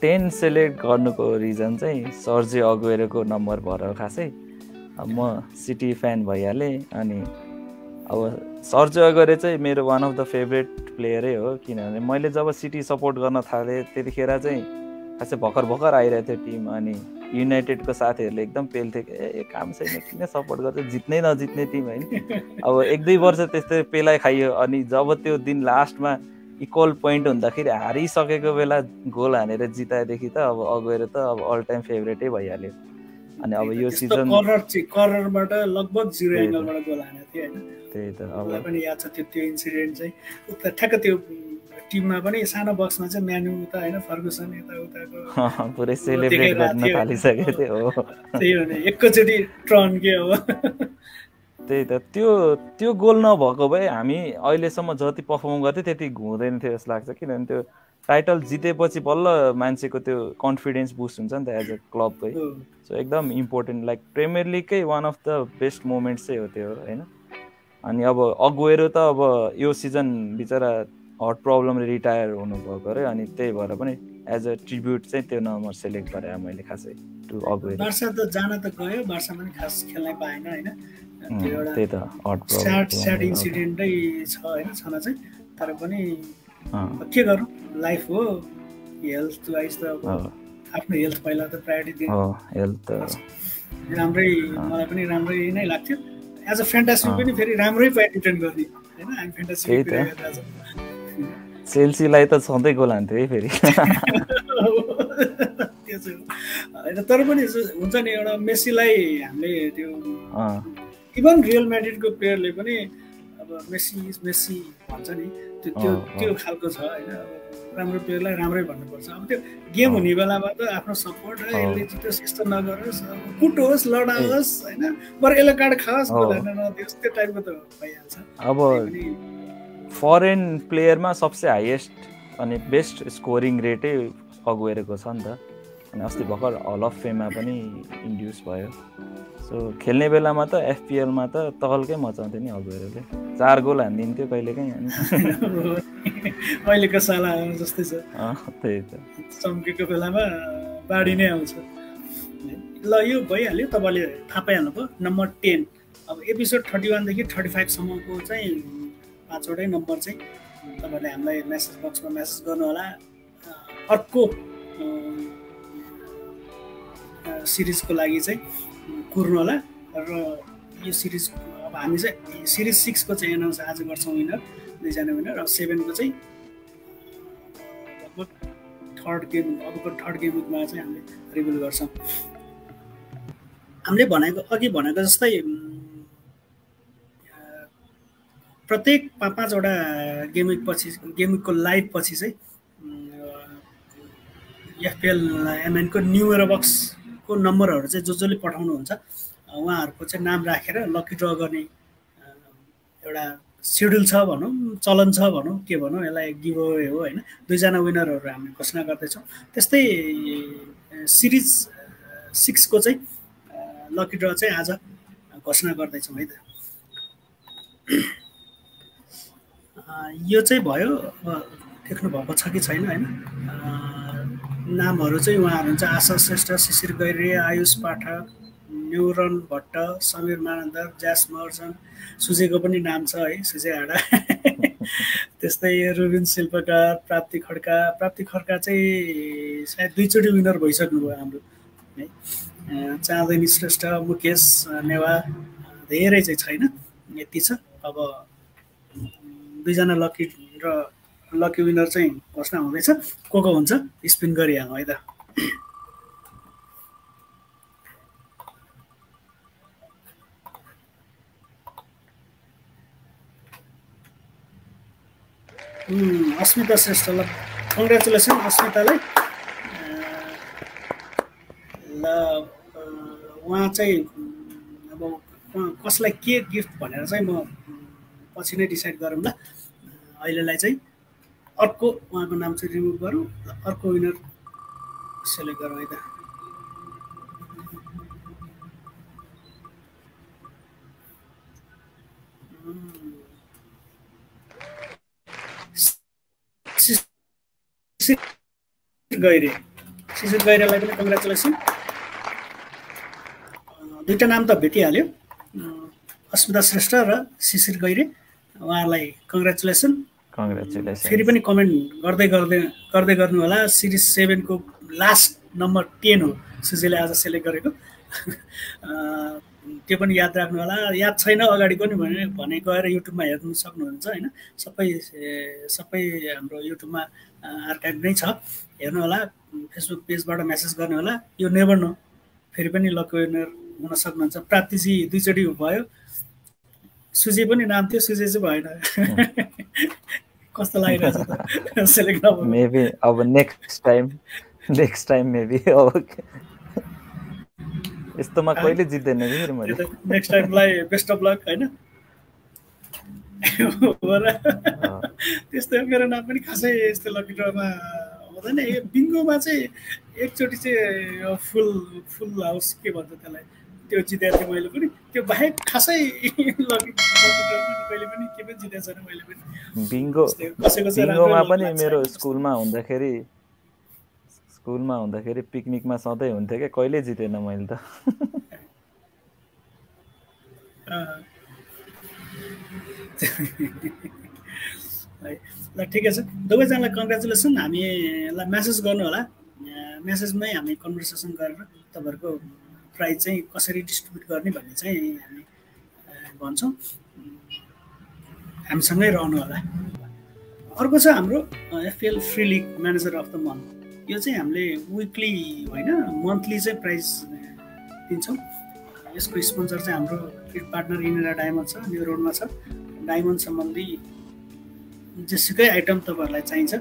टेन सेलेक्ट गर्नुको रिजन चाहिँ सर्जे अगुएरोको नम्बर भएर खासै म सिटी फ्यान भइहालेँ अनि अब सर्जे अगुएरो चाहिँ मेरो वान अफ द फेभरेट प्लेयरै हो किनभने मैले जब सिटी सपोर्ट गर्न थालेँ त्यतिखेर चाहिँ खासै भर्खर भर्खर आइरहेको थियो टिम अनि युनाइटेडको साथीहरूले एकदम पेल्थे ए काम छैन किन सपोर्ट गर्छ? जित्नै नजित्ने टिम होइन। अब एक दुई वर्ष त्यस्तै पेलाइ खाइयो अनि जब त्यो दिन लास्टमा इक्वल पोइन्ट हुँदाखेरि हारिसकेको बेला गोल हानेर जिताएदेखि त अब अगएर त अब अल टाइम फेभरेटै भइहाल्यो। अनि अब यो सिजन कर्नरबाट लगभग जिरो एङ्गलबाट गोल हानेको थियो होइन। त्यही त अब पनि याद छ त्यो त्यो इन्सिडेन्ट चाहिँ। ठ्याक्क त्यो टिममा पनि सानो बक्समा चाहिँ म्यानु उता होइन फर्गुसन यताउताको [laughs] पुरै सेलिब्रेट गर्न थालिसकेको थियो हो। [laughs] त्यही हो नि एकैचोटि ट्रन के हो? [laughs] त्यही त त्यो त्यो गोल नभएको भए हामी अहिलेसम्म जति पर्फर्म गर्थ्यो त्यति हुँदैन थियो जस्तो लाग्छ। किनभने त्यो टाइटल जितेपछि बल्ल मान्छेको त्यो कन्फिडेन्स बुस्ट हुन्छ नि त एज अ क्लबकै सो एकदम important like premier लिगकै one of the best moments चाहिँ हो त्यो होइन? अनि अब अगुएर त अब यो सिजन बिचरा हट प्रब्लमले रिटायर हुनुभएको अरे अनि त्यही भएर पनि एज अ ट्रिब्युट चाहिँ त्यो नम्बर सेलेक्ट गरेँ मैले खासै टु अगवे बार्सा त जान त गयो बार्सामा पनि खास खेल्नै पाएन होइन? त्यही त हट स्याड स्याड इन्सिडेन्टै छ होइन छन चाहिँ। तर पनि के गरौँ? लाइफ हो हेल्थ वाइज त आफ्नो हेल्थ पहिला त प्रायोरिटी दिनु हेल्थ राम्रै मलाई पनि राम्रै नै लाग्थ्यो। As a. फ्यान्टासी पनि फेरि राम्रै पाइ रिटर्न गर्ने होइन? हामी फ्यान्टासी सेल्सीलाई त। सधैँ गोल हान्थ्यो है फेरि। [laughs] होइन तर पनि हुन्छ नि एउटा मेसीलाई हामीले त्यो इभन रियल म्याड्रिडको प्लेयरले पनि अब मेसी मेसी भन्छ नि। त्यो त्यो त्यो खालको छ होइन? राम्रो प्लेयरलाई राम्रै भन्नुपर्छ। अब त्यो गेम हुने बेलामा त आफ्नो सपोर्ट यसले जितोस् यस्तो नगरोस् कुटोस् लडाओस् होइन? बरु यसलाई कार्ड खाओस् नदियोस् त्यो टाइपको त भइहाल्छ। अब फरेन प्लेयरमा सबसे हाइएस्ट अनि बेस्ट स्कोरिङ रेटै अगुवेरको छ नि त। अनि अस्ति भर्खर हल अफ फेममा पनि इन्ड्युस भयो। सो खेल्ने बेलामा त एफपिएलमा त तहलकै मचाउँथ्यो नि अगुवेरले। चार गोल हानिदिन्थ्यो कहिलेकाहीँ [laughs] अहिलेको साला जस्तै छ। त्यही त। चम्केको बेलामा बाढी नै आउँछ। ल यो भइहाल्यो। तपाईँले थाहा पाइहाल्नु भयो नम्बर टेन अब एपिसोड थर्टी वानदेखि थर्टी फाइभसम्मको चाहिँ पाँचवटै नम्बर चाहिँ तपाईँहरूले हामीलाई मेसेज बक्समा मेसेज गर्नु होला अर्को सिरिजको लागि चाहिँ कुर्नु होला र यो सिरिज अब हामी चाहिँ सिरिज सिक्सको चाहिँ एनाउन्स आज गर्छौँ विनर दुईजना विनर र सेभेनको चाहिँ लगभग थर्ड गेम अबको थर्ड गेम विकमा चाहिँ हामीले रिभिल गर्छौँ। हामीले भनेको अघि भनेको जस्तै प्रत्येक पाँच पाँचवटा गेम विक पछि गेम विकको लाइभ पछि चाहिँ एफपिएल एमएनको न्यु इयर बक्सको नम्बरहरू चाहिँ जो जसले पठाउनुहुन्छ उहाँहरूको चाहिँ नाम राखेर लकी ड्र गर्ने एउटा सेड्युल छ भनौँ चलन छ भनौँ के भनौँ यसलाई गिभ अवे हो होइन। दुईजना विनरहरू हामी घोषणा गर्दैछौँ। त्यस्तै सिरिज सिक्सको चाहिँ लकी ड्र चाहिँ आज घोषणा गर्दैछौँ है त। यो चाहिँ भयो देख्नु भएको छ कि छैन होइन? नामहरू चाहिँ उहाँहरू हुन्छ आशा श्रेष्ठ शिशिर गैरे आयुष पाठक न्युरन भट्ट समीर मानन्दर ज्यास महर्जन सुजेको पनि नाम छ है सुजे हाडा। [laughs] त्यस्तै रुबिन शिल्पकार प्राप्ति खड्का। प्राप्ति खड्का चाहिँ सायद दुईचोटि विनर भइसक्नुभयो हाम्रो है। चाँदनी श्रेष्ठ मुकेश नेवा धेरै चाहिँ छैन यति छ। अब दुईजना लकी र लकी विनर चाहिँ घोषणा हुँदैछ को को हुन्छ? स्पिन गरिहालौँ है त। अस्मिता श्रेष्ठ ल। कङ्ग्रेचुलेसन अस्मितालाई ल उहाँ चाहिँ अब कसलाई के गिफ्ट भनेर चाहिँ म पछि नै डिसाइड गरौँ अहिलेलाई चाहिँ अर्को उहाँको नाम चाहिँ रिमुभ गरौँ अर्को विनर सेलेक्ट गरौँ है त। गैरे। शिशिर गैरेलाई पनि कङ्ग्रेचुलेसन दुईवटा नाम त भेटिहाल्यो। अस्मिता श्रेष्ठ र शिशिर गैरे। उहाँलाई कङ्ग्रेचुलेसन कङ्ग्रेचुलेसन फेरि पनि कमेन्ट गर्दै गर्दै गर्दै गर्नु होला। सिरिज सेभेनको लास्ट नम्बर टेन हो सुजीले आज सेलेक्ट गरेको। [laughs] त्यो पनि याद राख्नु होला। याद छैन अगाडिको नि भने भने गएर युट्युबमा हेर्नु सक्नुहुन्छ होइन? सबै सबै हाम्रो युट्युबमा आर्काइभ नै छ। हेर्नु होला। फेसबुक पेजबाट मेसेज गर्ने होला। यो नेभर नो फेरि पनि लक विनर हुन सक्नुहुन्छ। प्राप्तिजी दुईचोटि भयो। सुजी पनि नाम थियो सुजी चाहिँ भएन। [laughs] कस्तो लागिरहेछ सेलेक्ट मेबी अब next time next time maybe अब यस्तोमा कहिले जित्दैन कि फेरि मैले? नेक्स्ट टाइमलाई बेस्ट अफ लक होइन? त्यस्तो मेरो नाम पनि खासै यस्तो लकी ड्रमा हुँदैन बिङ्गोमा चाहिँ एकचोटि चाहिँ फुल फुल हाउस के भन्छ त्यसलाई? त्यो जितेको थिएँ मैले पनि। त्यो बाहेक खासै [laughs] कहिले पनि के पनि जितेको छैन मैले पनि। बिङ्गो बिङ्गोमा पनि मेरो स्कुलमा हुँदाखेरि स्कुलमा हुँदाखेरि पिकनिकमा सधैँ हुन्थ्यो क्या। कहिले जितेन मैले त। ल ठिकै छ। दुवैजनालाई कङ्ग्रेचुलेसन। हामीलाई म्यासेज गर्नु होला म्यासेजमै हामी कन्भर्सेसन गरेर तपाईँहरूको प्राइज चाहिँ कसरी डिस्ट्रिब्युट गर्ने भन्ने चाहिँ हामी भन्छौँ। हामीसँगै रहनु होला। अर्को छ हाम्रो FPL free league manager of the month यो चाहिँ हामीले विकली होइन मन्थली चाहिँ प्राइज दिन्छौँ। यसको स्पोन्सर चाहिँ हाम्रो पार्टनर इन्डिया डायमन्ड छ न्यु रोडमा छ। डायमन्ड सम्बन्धी जेसुकै आइटम तपाईँहरूलाई चाहिन्छ।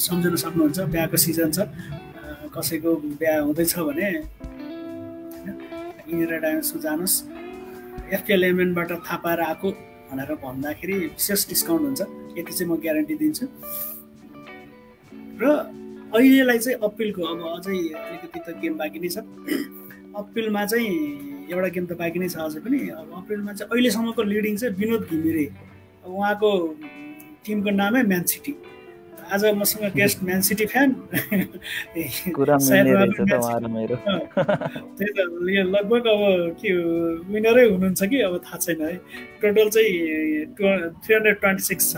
सम्झन सक्नुहुन्छ बिहाको सिजन छ। कसैको बिहा हुँदैछ भने इन्डिया डायमन्ड्समा जानुहोस् एफपिएल एमएनबाट थाहा पाएर आएको भनेर भन्दाखेरि विशेष डिस्काउन्ट हुन्छ यति चाहिँ म ग्यारेन्टी दिन्छु। र अहिलेलाई चाहिँ अप्रिलको अब अझै अलिकति त गेम बाँकी नै छ। अप्रिलमा चाहिँ एउटा गेम त बाँकी नै छ अझै पनि। अब अप्रिलमा चाहिँ अहिलेसम्मको लिडिङ चाहिँ विनोद घिमिरे। उहाँको टिमको नामै म्यान सिटी। आज मसँग गेस्ट म्यान सिटी फ्यान त्यही त। यो लगभग अब के विनरै हुनुहुन्छ कि? अब थाहा छैन है। टोटल चाहिँ थ्री हन्ड्रेड ट्वेन्टी सिक्स छ।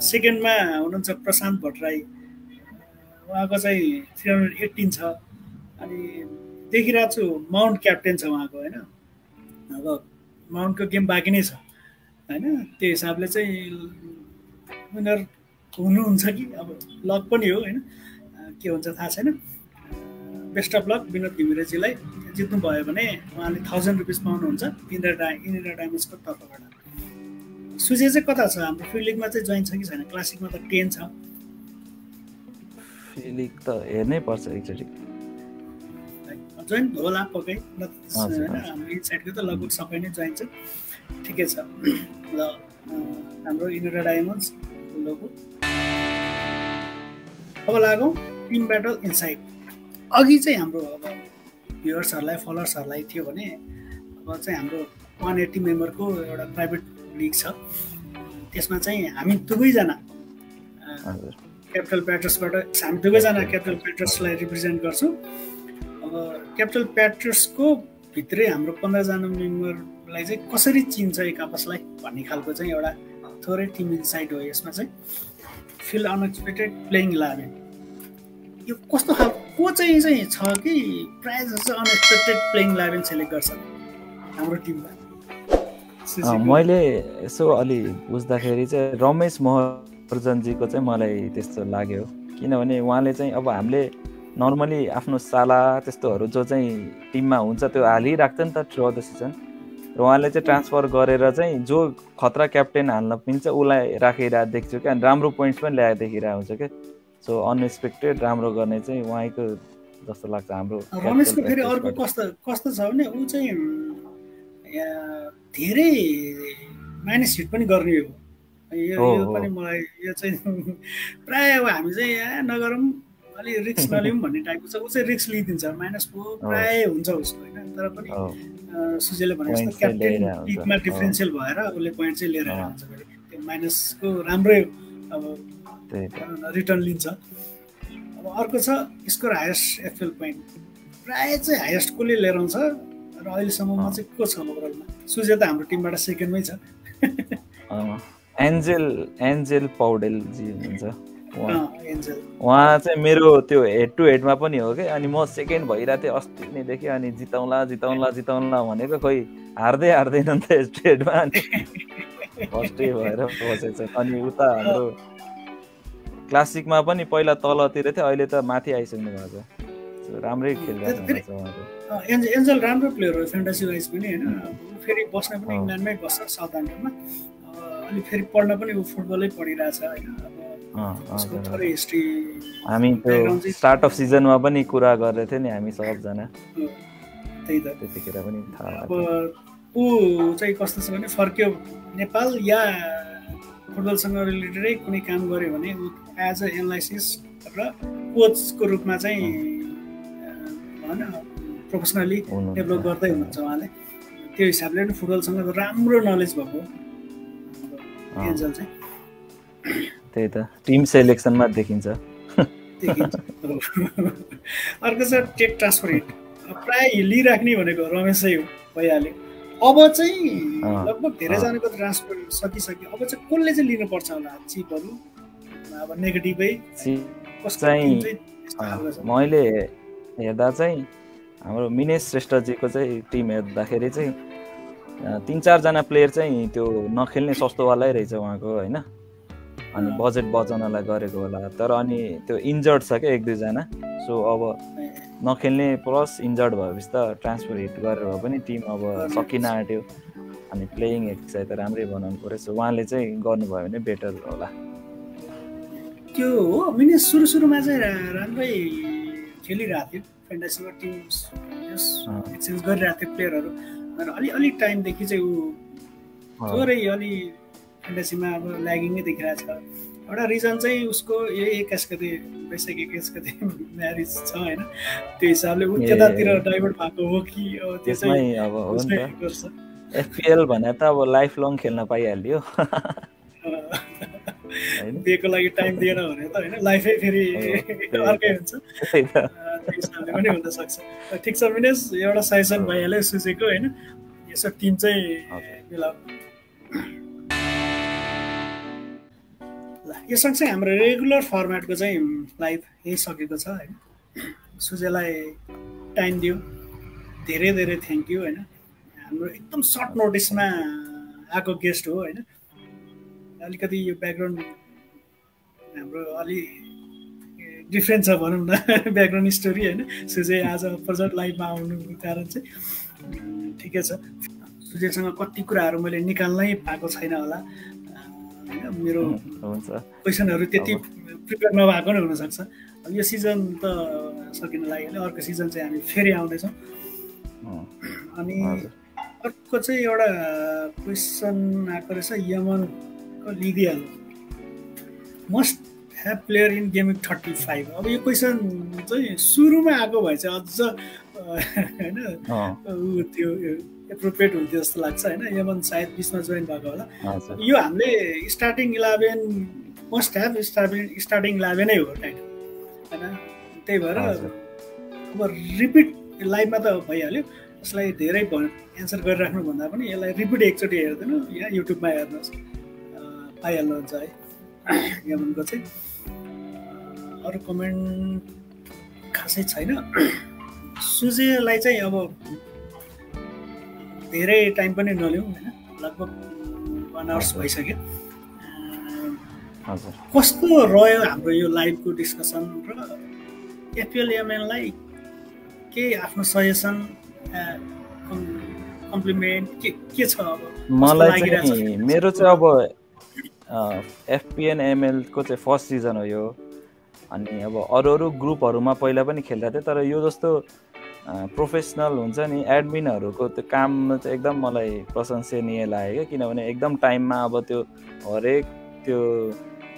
सेकेन्डमा हुनुहुन्छ प्रशान्त भट्टराई। उहाँको चाहिँ थ्री हन्ड्रेड एट्टिन छ। अनि देखिरहेको छु माउन्ट क्याप्टेन छ उहाँको होइन? अब माउन्टको गेम बाँकी नै छ। होइन? त्यो हिसाबले चाहिँ विनर हुनुहुन्छ कि? अब लक पनि हो होइन? के हुन्छ थाहा छैन। बेस्ट अफ लक विनोद घिमिरेजीलाई जित्नु भयो भने उहाँले थाउजन्ड रुपिस पाउनुहुन्छ इन्डिया डा इन्डिया डायमन्ड्सको तर्फबाट। सुजे चाहिँ कता छ? हाम्रो फिल्डिङमा चाहिँ जोइन छ कि छैन? क्लासिकमा त टेन छ। त हेर्नै पर्छ एकचोटि। जोइन होला पक्कै। होइन हाम्रो इन्साइडको त लगभग सबै नै जोइन छ। ठिकै छ। ल हाम्रो इन्डिया डायमन्ड्स लोगो। अब लागौँ टिम ब्याटल इन्साइड। अघि चाहिँ हाम्रो अब भ्युवर्सहरूलाई फलोवर्सहरूलाई थियो भने अब चाहिँ हाम्रो वान एट्टी मेम्बरको एउटा प्राइभेट लिग छ। त्यसमा चाहिँ हामी दुवैजना क्यापिटल प्याट्रसबाट हामी दुवैजना क्यापिटल प्याट्रसलाई रिप्रेजेन्ट गर्छौँ। अब क्यापिटल प्याट्रसको भित्रै हाम्रो पन्ध्रजना मेम्बरलाई चाहिँ कसरी चिन्छ एक आपसलाई भन्ने खालको चाहिँ एउटा थोरै टिम इन्साइड हो यसमा चाहिँ। फिल अनएक्सपेक्टेड प्लेइङ इलेभेन यो कस्तो खालको को चाहिँ चाहिँ छ कि प्रायः जस्तो अनएक्सपेक्टेड प्लेइङ इलेभेन सेलेक्ट गर्छ? हाम्रो टिममा मैले यसो अलि बुझ्दाखेरि चाहिँ रमेश महर्जनजीको चाहिँ मलाई त्यस्तो लाग्यो। किनभने उहाँले चाहिँ अब हामीले नर्मली आफ्नो साला त्यस्तोहरू जो चाहिँ टिममा हुन्छ त्यो हालिराख्छ नि त थ्रु द सिजन उहाँले चाहिँ ट्रान्सफर गरेर चाहिँ जो खतरा क्याप्टेन हाल्न मिल्छ उसलाई राखिरहेको देख्छु क्या। अनि राम्रो पोइन्ट्स पनि ल्याएर देखिरहेको हुन्छ क्या। सो अनएक्सपेक्टेड राम्रो गर्ने चाहिँ उहाँको जस्तो लाग्छ हाम्रो रमेशको फेरि अर्को कस्तो कस्तो छ भने ऊ चाहिँ धेरै माइनस हिट पनि गर्ने हो। यो पनि मलाई यो चाहिँ [laughs] प्रायः अब हामी चाहिँ यहाँ नगरौँ। अलि रिक्स नलिउँ भन्ने टाइपको छ ऊ चाहिँ रिक्स लिइदिन्छ माइनस फोर प्रायः हुन्छ उसको होइन? तर पनि सुजेले भने जस्तो क्याप्टेन पिकमा डिफ्रेन्सियल भएर उसले पोइन्ट चाहिँ लिएर आउँछ त्यो माइनसको राम्रै अब रिटर्न लिन्छ। अब अर्को छ स्कोर हाइएस्ट एफएल पोइन्ट प्रायः चाहिँ हाइएस्ट कसले लिएर आउँछ र अहिलेसम्ममा चाहिँ को छ ओभरअलमा सुजे त हाम्रो टिमबाट सेकेन्डमै छ। एन्जेल एन्जेल पौडेलजी हुनुहुन्छ। उहाँ। चाहिँ मेरो त्यो हेड टु हेडमा पनि हो कि? अनि म सेकेन्ड भइरहेको थिएँ अस्ति नैदेखि अनि जिताउँला जिताउँला जिताउँला भनेको खोइ हार्दै हार्दैन त हेड टु हेडमा अनि फर्स्टै भएर बसेको छ। अनि उता हाम्रो क्लासिकमा पनि पहिला तलतिर थियो अहिले त माथि आइसक्नु भएको। छ राम्रै खेलिरहेको एन्जल राम्रो प्लेयर हो फ्यान्टासी वाइज पनि होइन। फेरि बस्न पनि इङ्ल्यान्डमै बस्छ साउथ अनि फेरि पढ्न पनि ऊ फुटबलै पढिरहेछ होइन। हामी त्यो स्टार्ट अफ सिजनमा पनि कुरा गरेको थियो नि हामी सबजना। त्यही त। त्यतिखेर पनि थाहा अब ऊ चाहिँ कस्तो छ भने फर्क्यो नेपाल या फुटबलसँग रिलेटेडै कुनै काम गर्यो भने ऊ एज अ एनालाइसिस र कोचको रूपमा चाहिँ भन प्रोफेसनली डेभलप गर्दै हुनुहुन्छ। उहाँले। त्यो हिसाबले पनि फुटबलसँग राम्रो नलेज भएको एन्जल चाहिँ। त्यही त। टिम सेलेक्सनमा देखिन्छ। अर्को छ टेक ट्रान्सफर हिट प्रायः लिइराख्ने भनेको रमेशै हो भइहाल्यो अब चाहिँ लगभग धेरैजनाको ट्रान्सफर सकिसक्यो। अब चाहिँ कसले चाहिँ लिनुपर्छ होला? चिपहरू अब नेगेटिभै चाहिँ मैले हेर्दा चाहिँ हाम्रो मिनेश श्रेष्ठजीको चाहिँ टिम हेर्दाखेरि चाहिँ तिन चारजना प्लेयर चाहिँ त्यो नखेल्ने सस्तोवालै रहेछ उहाँको होइन? अनि बजेट बचाउनलाई गरेको होला। तर अनि त्यो इन्जर्ड छ क्या एक दुईजना। सो अब नखेल्ने प्लस इन्जर्ड भएपछि त ट्रान्सफर हिट गरेर भए पनि टिम अब सकिन आँट्यो अनि प्लेइङ एक्सर्साइज त राम्रै बनाउनु पऱ्यो। सो उहाँले चाहिँ गर्नुभयो भने बेटर होला। त्यो हो मिने सुरु सुरुमा चाहिँ राम्रै खेलिरहेको थियो। फेन्टासीमा टिम एक्सचेन्ज गरिरहेको थियो प्लेयरहरू। अलि अलिक टाइमदेखि चाहिँ ऊ थोरै अलि फेन्टासीमा अब ल्यागिङै देखिरहेको छ। एउटा रिजन चाहिँ उसको यही एक्काइस गते वैशाख एक्काइस गते म्यारिज छ होइन। त्यो हिसाबले ऊ त्यतातिर डाइभर्ट भएको हो कि त्यो चाहिँ अब एफपिएल भने त अब लाइफ लङ खेल्न पाइहाल्यो। दिएको लागि टाइम दिएन भने त होइन लाइफै फेरि [laughs] अर्कै हुन्छ। त्यो हिसाबले पनि हुनसक्छ। ठिक छ विनेश एउटा सेसन भइहाल्यो सुजेको होइन। यसो टिम चाहिँ मिलाउ ल यो सँगसँगै हाम्रो रेगुलर फर्मेटको चाहिँ लाइभ यही सकेको छ होइन? सुजेलाई टाइम दियो। धेरै धेरै थ्याङ्क यू होइन? हाम्रो एकदम सर्ट नोटिसमा आएको गेस्ट हो होइन? अलिकति यो ब्याकग्राउन्ड हाम्रो अलि डिफ्रेन्ट छ भनौँ न [laughs] ब्याकग्राउन्ड स्टोरी होइन? सुजय आज प्रजट लाइभमा आउनुको कारण चाहिँ ठिकै छ। सुजयसँग कति कुराहरू मैले निकाल्नै पाएको छैन होला। होइन? मेरो क्वेसनहरू त्यति प्रिपेयर नभएको नै हुनसक्छ। अब यो सिजन त सकिन लाग्यो अर्को सिजन चाहिँ हामी फेरि आउँदैछौँ। अनि अर्को चाहिँ एउटा क्वेसन आएको रहेछ यमनको लिदिहाल्नु must have player in gaming thirty five. अब यो क्वेसन चाहिँ सुरुमा आएको भए चाहिँ अझ [laughs] होइन? ऊ त्यो एप्रोप्रिएट हुन्थ्यो जस्तो लाग्छ होइन? यमन सायद बिचमा जोइन भएको होला। यो हामीले starting eleven must have starting starting इलेभेनै हो टाइटल होइन? त्यही भएर अब रिपिट लाइभमा त भइहाल्यो। यसलाई धेरै एन्सर गरिराख्नु भन्दा पनि यसलाई रिपिट एकचोटि हेरिदिनु। या युट्युबमा हेर्नुहोस्। पाइहाल्नुहुन्छ है। [coughs] यमनको चाहिँ अरू कमेन्ट खासै छैन। [coughs] सुजेलाई चाहिँ अब धेरै टाइम पनि नलिउँ होइन? लगभग वान आवर्स भइसक्यो। कस्तो रह्यो हाम्रो यो लाइभको डिस्कसन र एपिएलएमएललाई केही आफ्नो सजेसन कम्प्लिमेन्ट के के छ अब? मलाई चाहिँ मेरो चाहिँ अब एफपिएन एमएलको चाहिँ फर्स्ट सिजन हो यो। अनि अब अरू अरू ग्रुपहरूमा पहिला पनि खेल्दा थिएँ तर यो जस्तो प्रोफेसनल हुन्छ नि एडमिनहरूको त्यो काम चाहिँ एकदम मलाई प्रशंसनीय लाग्यो क्या किनभने एकदम टाइममा अब त्यो हरेक त्यो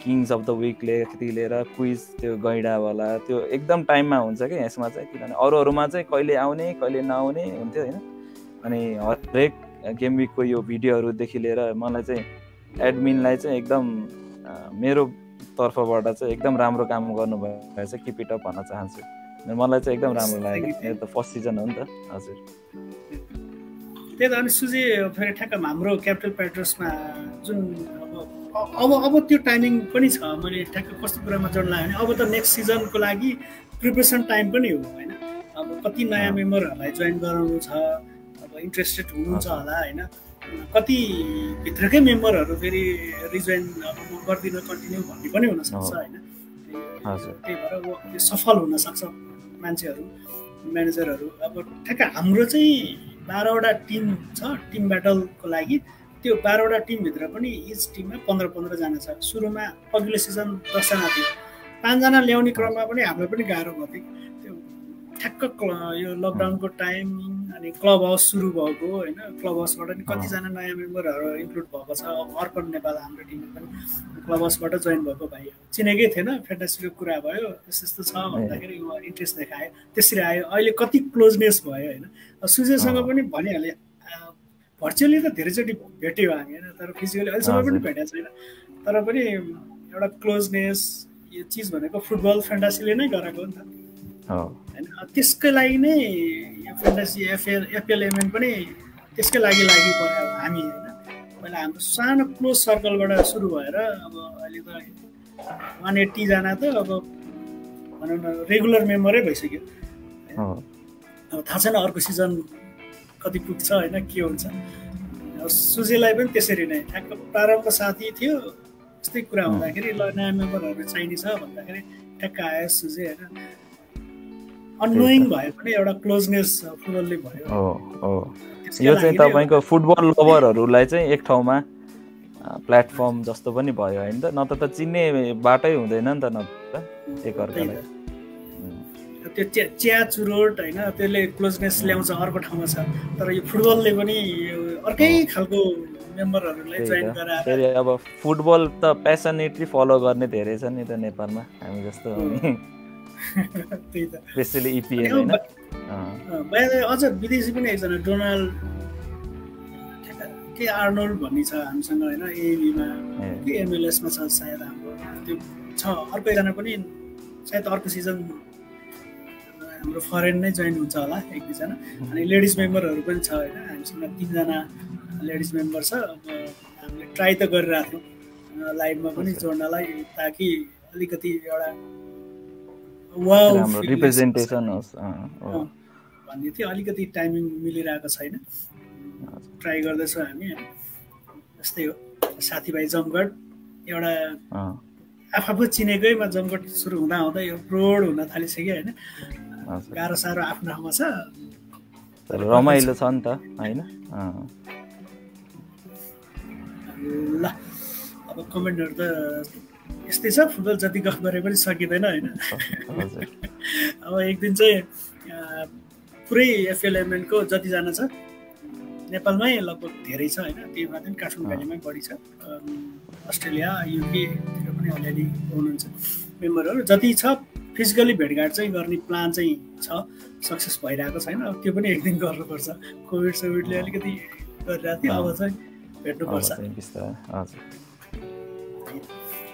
किङ्स अफ द विकलेदेखि लिएर क्विज त्यो गैडावाला त्यो एकदम टाइममा हुन्छ कि यसमा चाहिँ किनभने अरूहरूमा चाहिँ कहिले आउने कहिले नआउने हुन्थ्यो होइन। अनि हरेक गेम विकको यो भिडियोहरूदेखि लिएर मलाई चाहिँ एडमिनलाई चाहिँ एकदम मेरो तर्फबाट चाहिँ एकदम राम्रो काम गर्नुभयो चाहिँ किपिटअप भन्न चाहन्छु। मलाई चाहिँ एकदम राम्रो लाग्यो यो त फर्स्ट सिजन हो नि त। हजुर। त्यही त अनि सुजी फेरि ठ्याक्क हाम्रो क्यापिटल प्याट्रसमा जुन अब अब अब त्यो टाइमिङ पनि छ। मैले ठ्याक्क कस्तो कुरामा जोड लाग्यो भने अब त नेक्स्ट सिजनको लागि प्रिपरेसन टाइम पनि हो होइन? अब कति नयाँ मेम्बरहरूलाई जोइन गराउनु छ अब इन्ट्रेस्टेड हुनुहुन्छ होला होइन? कति भित्रकै मेम्बरहरू फेरि रिजोइन अब म गर्दिनँ कन्टिन्यू भन्ने पनि हुनसक्छ होइन? त्यही भएर सफल हुनसक्छ। मान्छेहरू म्यानेजरहरू अब ठ्याक्क हाम्रो चाहिँ बाह्रवटा टिम छ टिम ब्याटलको लागि। त्यो बाह्रवटा टिमभित्र पनि इच टिममा पन्ध्र पन्ध्रजना छ। सुरुमा अघिल्लो सिजन दसजना थियो। पाँचजना ल्याउने क्रममा पनि हामीलाई पनि गाह्रो भयो। ठ्याक्क यो लकडाउनको टाइमिङ अनि क्लब हाउस सुरु भएको होइन क्लब हाउसबाट नि कतिजना नयाँ मेम्बरहरू इन्क्लुड भएको छ अर्पण नेपाल हाम्रो टिममा पनि क्लब हाउसबाट जोइन भएको भाइ चिनेकै थिएन फेन्टासीको कुरा भयो यस्तो यस्तो छ भन्दाखेरि इन्ट्रेस्ट देखायो त्यसरी आयो अहिले कति क्लोजनेस भयो होइन सुजेसँग पनि भनिहालेँ भर्चुअली त धेरैचोटि भेट्यो हामी होइन तर फिजिकली अहिलेसम्म पनि भेटेको छैन तर पनि एउटा क्लोजनेस यो चिज भनेको फुटबल फ्यान्टासीले नै गराएको हो नि त होइन? त्यसकै लागि नै यो फ्यान्टासी एफएल एफएलएमएन पनि त्यसकै लागि लागि पऱ्यो अब हामी होइन? पहिला हाम्रो सानो क्लोज सर्कलबाट सुरु भएर अब अहिले त वान एट्टीजना त अब भनौँ न रेगुलर मेम्बरै भइसक्यो। अब थाहा छैन अर्को सिजन कति पुग्छ होइन के हुन्छ। सुजीलाई पनि त्यसरी नै ठ्याक्क प्रारम्भ साथी थियो। यस्तै कुरा हुँदाखेरि ल नयाँ मेम्बरहरू चाहिने छ भन्दाखेरि ठ्याक्क आयो सुजी होइन। अनोइङ भए पनि एउटा क्लोजनेस फुटबलले भयो। यो चाहिँ तपाईँको फुटबल लभरहरूलाई चाहिँ एक ठाउँमा प्लेटफर्म जस्तो पनि भयो होइन त? न त चिन्ने बाटै हुँदैन नि त न त एकअर्कालाई। त्यो चिया चिया चुरोट होइन त्यसले क्लोजनेस ल्याउँछ अर्को ठाउँमा छ। तर यो फुटबलले पनि अर्कै खालको मेम्बरहरूलाई जोइन गराएर अब फुटबल त पेसनेटली फलो गर्ने धेरै छ नि त नेपालमा। हामी जस्तो त्यही त। स्पेसली इपिएल होइन? अझ विदेशी पनि एकजना डोनाल्ड के आर्नोल्ड भन्ने छ हामीसँग होइन? एएबीमा कि एमएलएसमा छ सायद हाम्रो। त्यो छ अर्को एकजना पनि सायद अर्को सिजन हाम्रो फरेन नै जोइन हुन्छ होला एक दुईजना। अनि लेडिज मेम्बरहरू पनि छ होइन? हामीसँग तिनजना लेडिज मेम्बर छ। अब हामीले ट्राई त गरिरहेको थियौँ लाइभमा पनि। जोड्नलाई ताकि अलिकति एउटा राम्रो रिप्रेजेन्टेसन होस् भन्ने थियो अलिकति टाइमिङ मिलिरहेको छैन। ट्राई गर्दैछौँ हामी जस्तै हो साथीभाइ जमघट एउटा आफू चिनेकैमा जमघट सुरु हुँदा हुँदा यो ब्रोड हुन थालिसक्यो होइन। गाह्रो साह्रो आफ्नो ठाउँमा छ। तर रमाइलो छ नि त होइन? ल अब कमेन्टहरू त यस्तै छ फुटबल जति गफ गरे पनि सकिँदैन होइन? [laughs] अब एक दिन चाहिँ पुरै एफएलएमएनको जतिजना छ नेपालमै लगभग धेरै छ होइन? त्योमा पनि काठमाडौँ भ्यालीमै बढी छ। अस्ट्रेलिया युकेतिर पनि अलिअलि हुनुहुन्छ। मेम्बरहरू जति छ फिजिकली भेटघाट चाहिँ गर्ने प्लान चाहिँ छ सक्सेस भइरहेको छैन अब त्यो पनि एक दिन गर्नुपर्छ। कोभिड सोभिडले अलिकति गरिरहेको थियो अब चाहिँ भेट्नुपर्छ।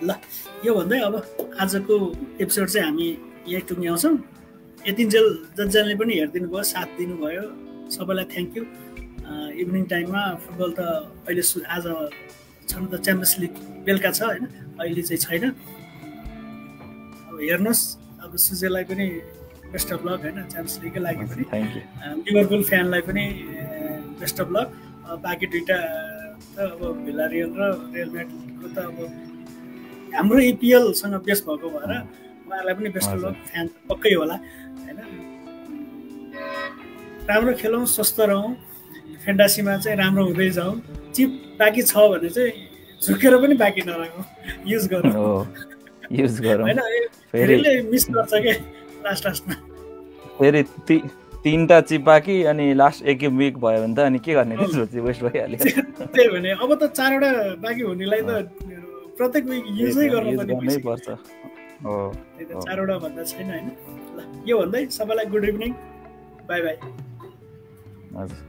ल यो भन्दै अब आजको एपिसोड चाहिँ हामी यही टुङ्ग्याउँछौँ। यतिन्जेल जतिजनाले पनि हेरिदिनु भयो साथ दिनुभयो। सबैलाई थ्याङ्क यू इभिनिङ टाइममा फुटबल त अहिले सु आज छन् त च्याम्पियन्स लिग बेलुका छ होइन? अहिले चाहिँ छैन। अब हेर्नुहोस् अब सुजेलाई पनि बेस्ट अफ लक होइन? च्याम्पियन्स लिगकै लागि पनि। लिभरपुल फ्यानलाई पनि बेस्ट अफ लक बाँकी दुइटा त अब भिलारियल र रियल म्याड्रिडको त अब हाम्रो इपिएलसँग बेस भएको भएर उहाँहरूलाई पनि बेस्ट लक फ्यान पक्कै होला होइन? राम्रो खेलौँ स्वस्थ रहौँ फेन्टासीमा चाहिँ राम्रो हुँदै जाउँ। चिप बाँकी छ भने चाहिँ झुकेर पनि बाँकी नराखौँ। युज गरौँ। हो युज गरौँ। होइन मिस गर्छ क्या लास्ट लास्टमा फेरि ति तिनवटा चिप बाँकी अनि लास्ट एक गेम विक भयो भने त अनि के गर्ने वेस्ट भइहाल्यो। [laughs] त्यही भने अब त चारवटा बाँकी हुनेलाई त प्रत्येक विक युजै गर्नुपर्ने पर्छ। चारवटा भन्दा छैन होइन। ल यो भन्दै सबैलाई गुड इभिनिङ बाई बाई हजुर।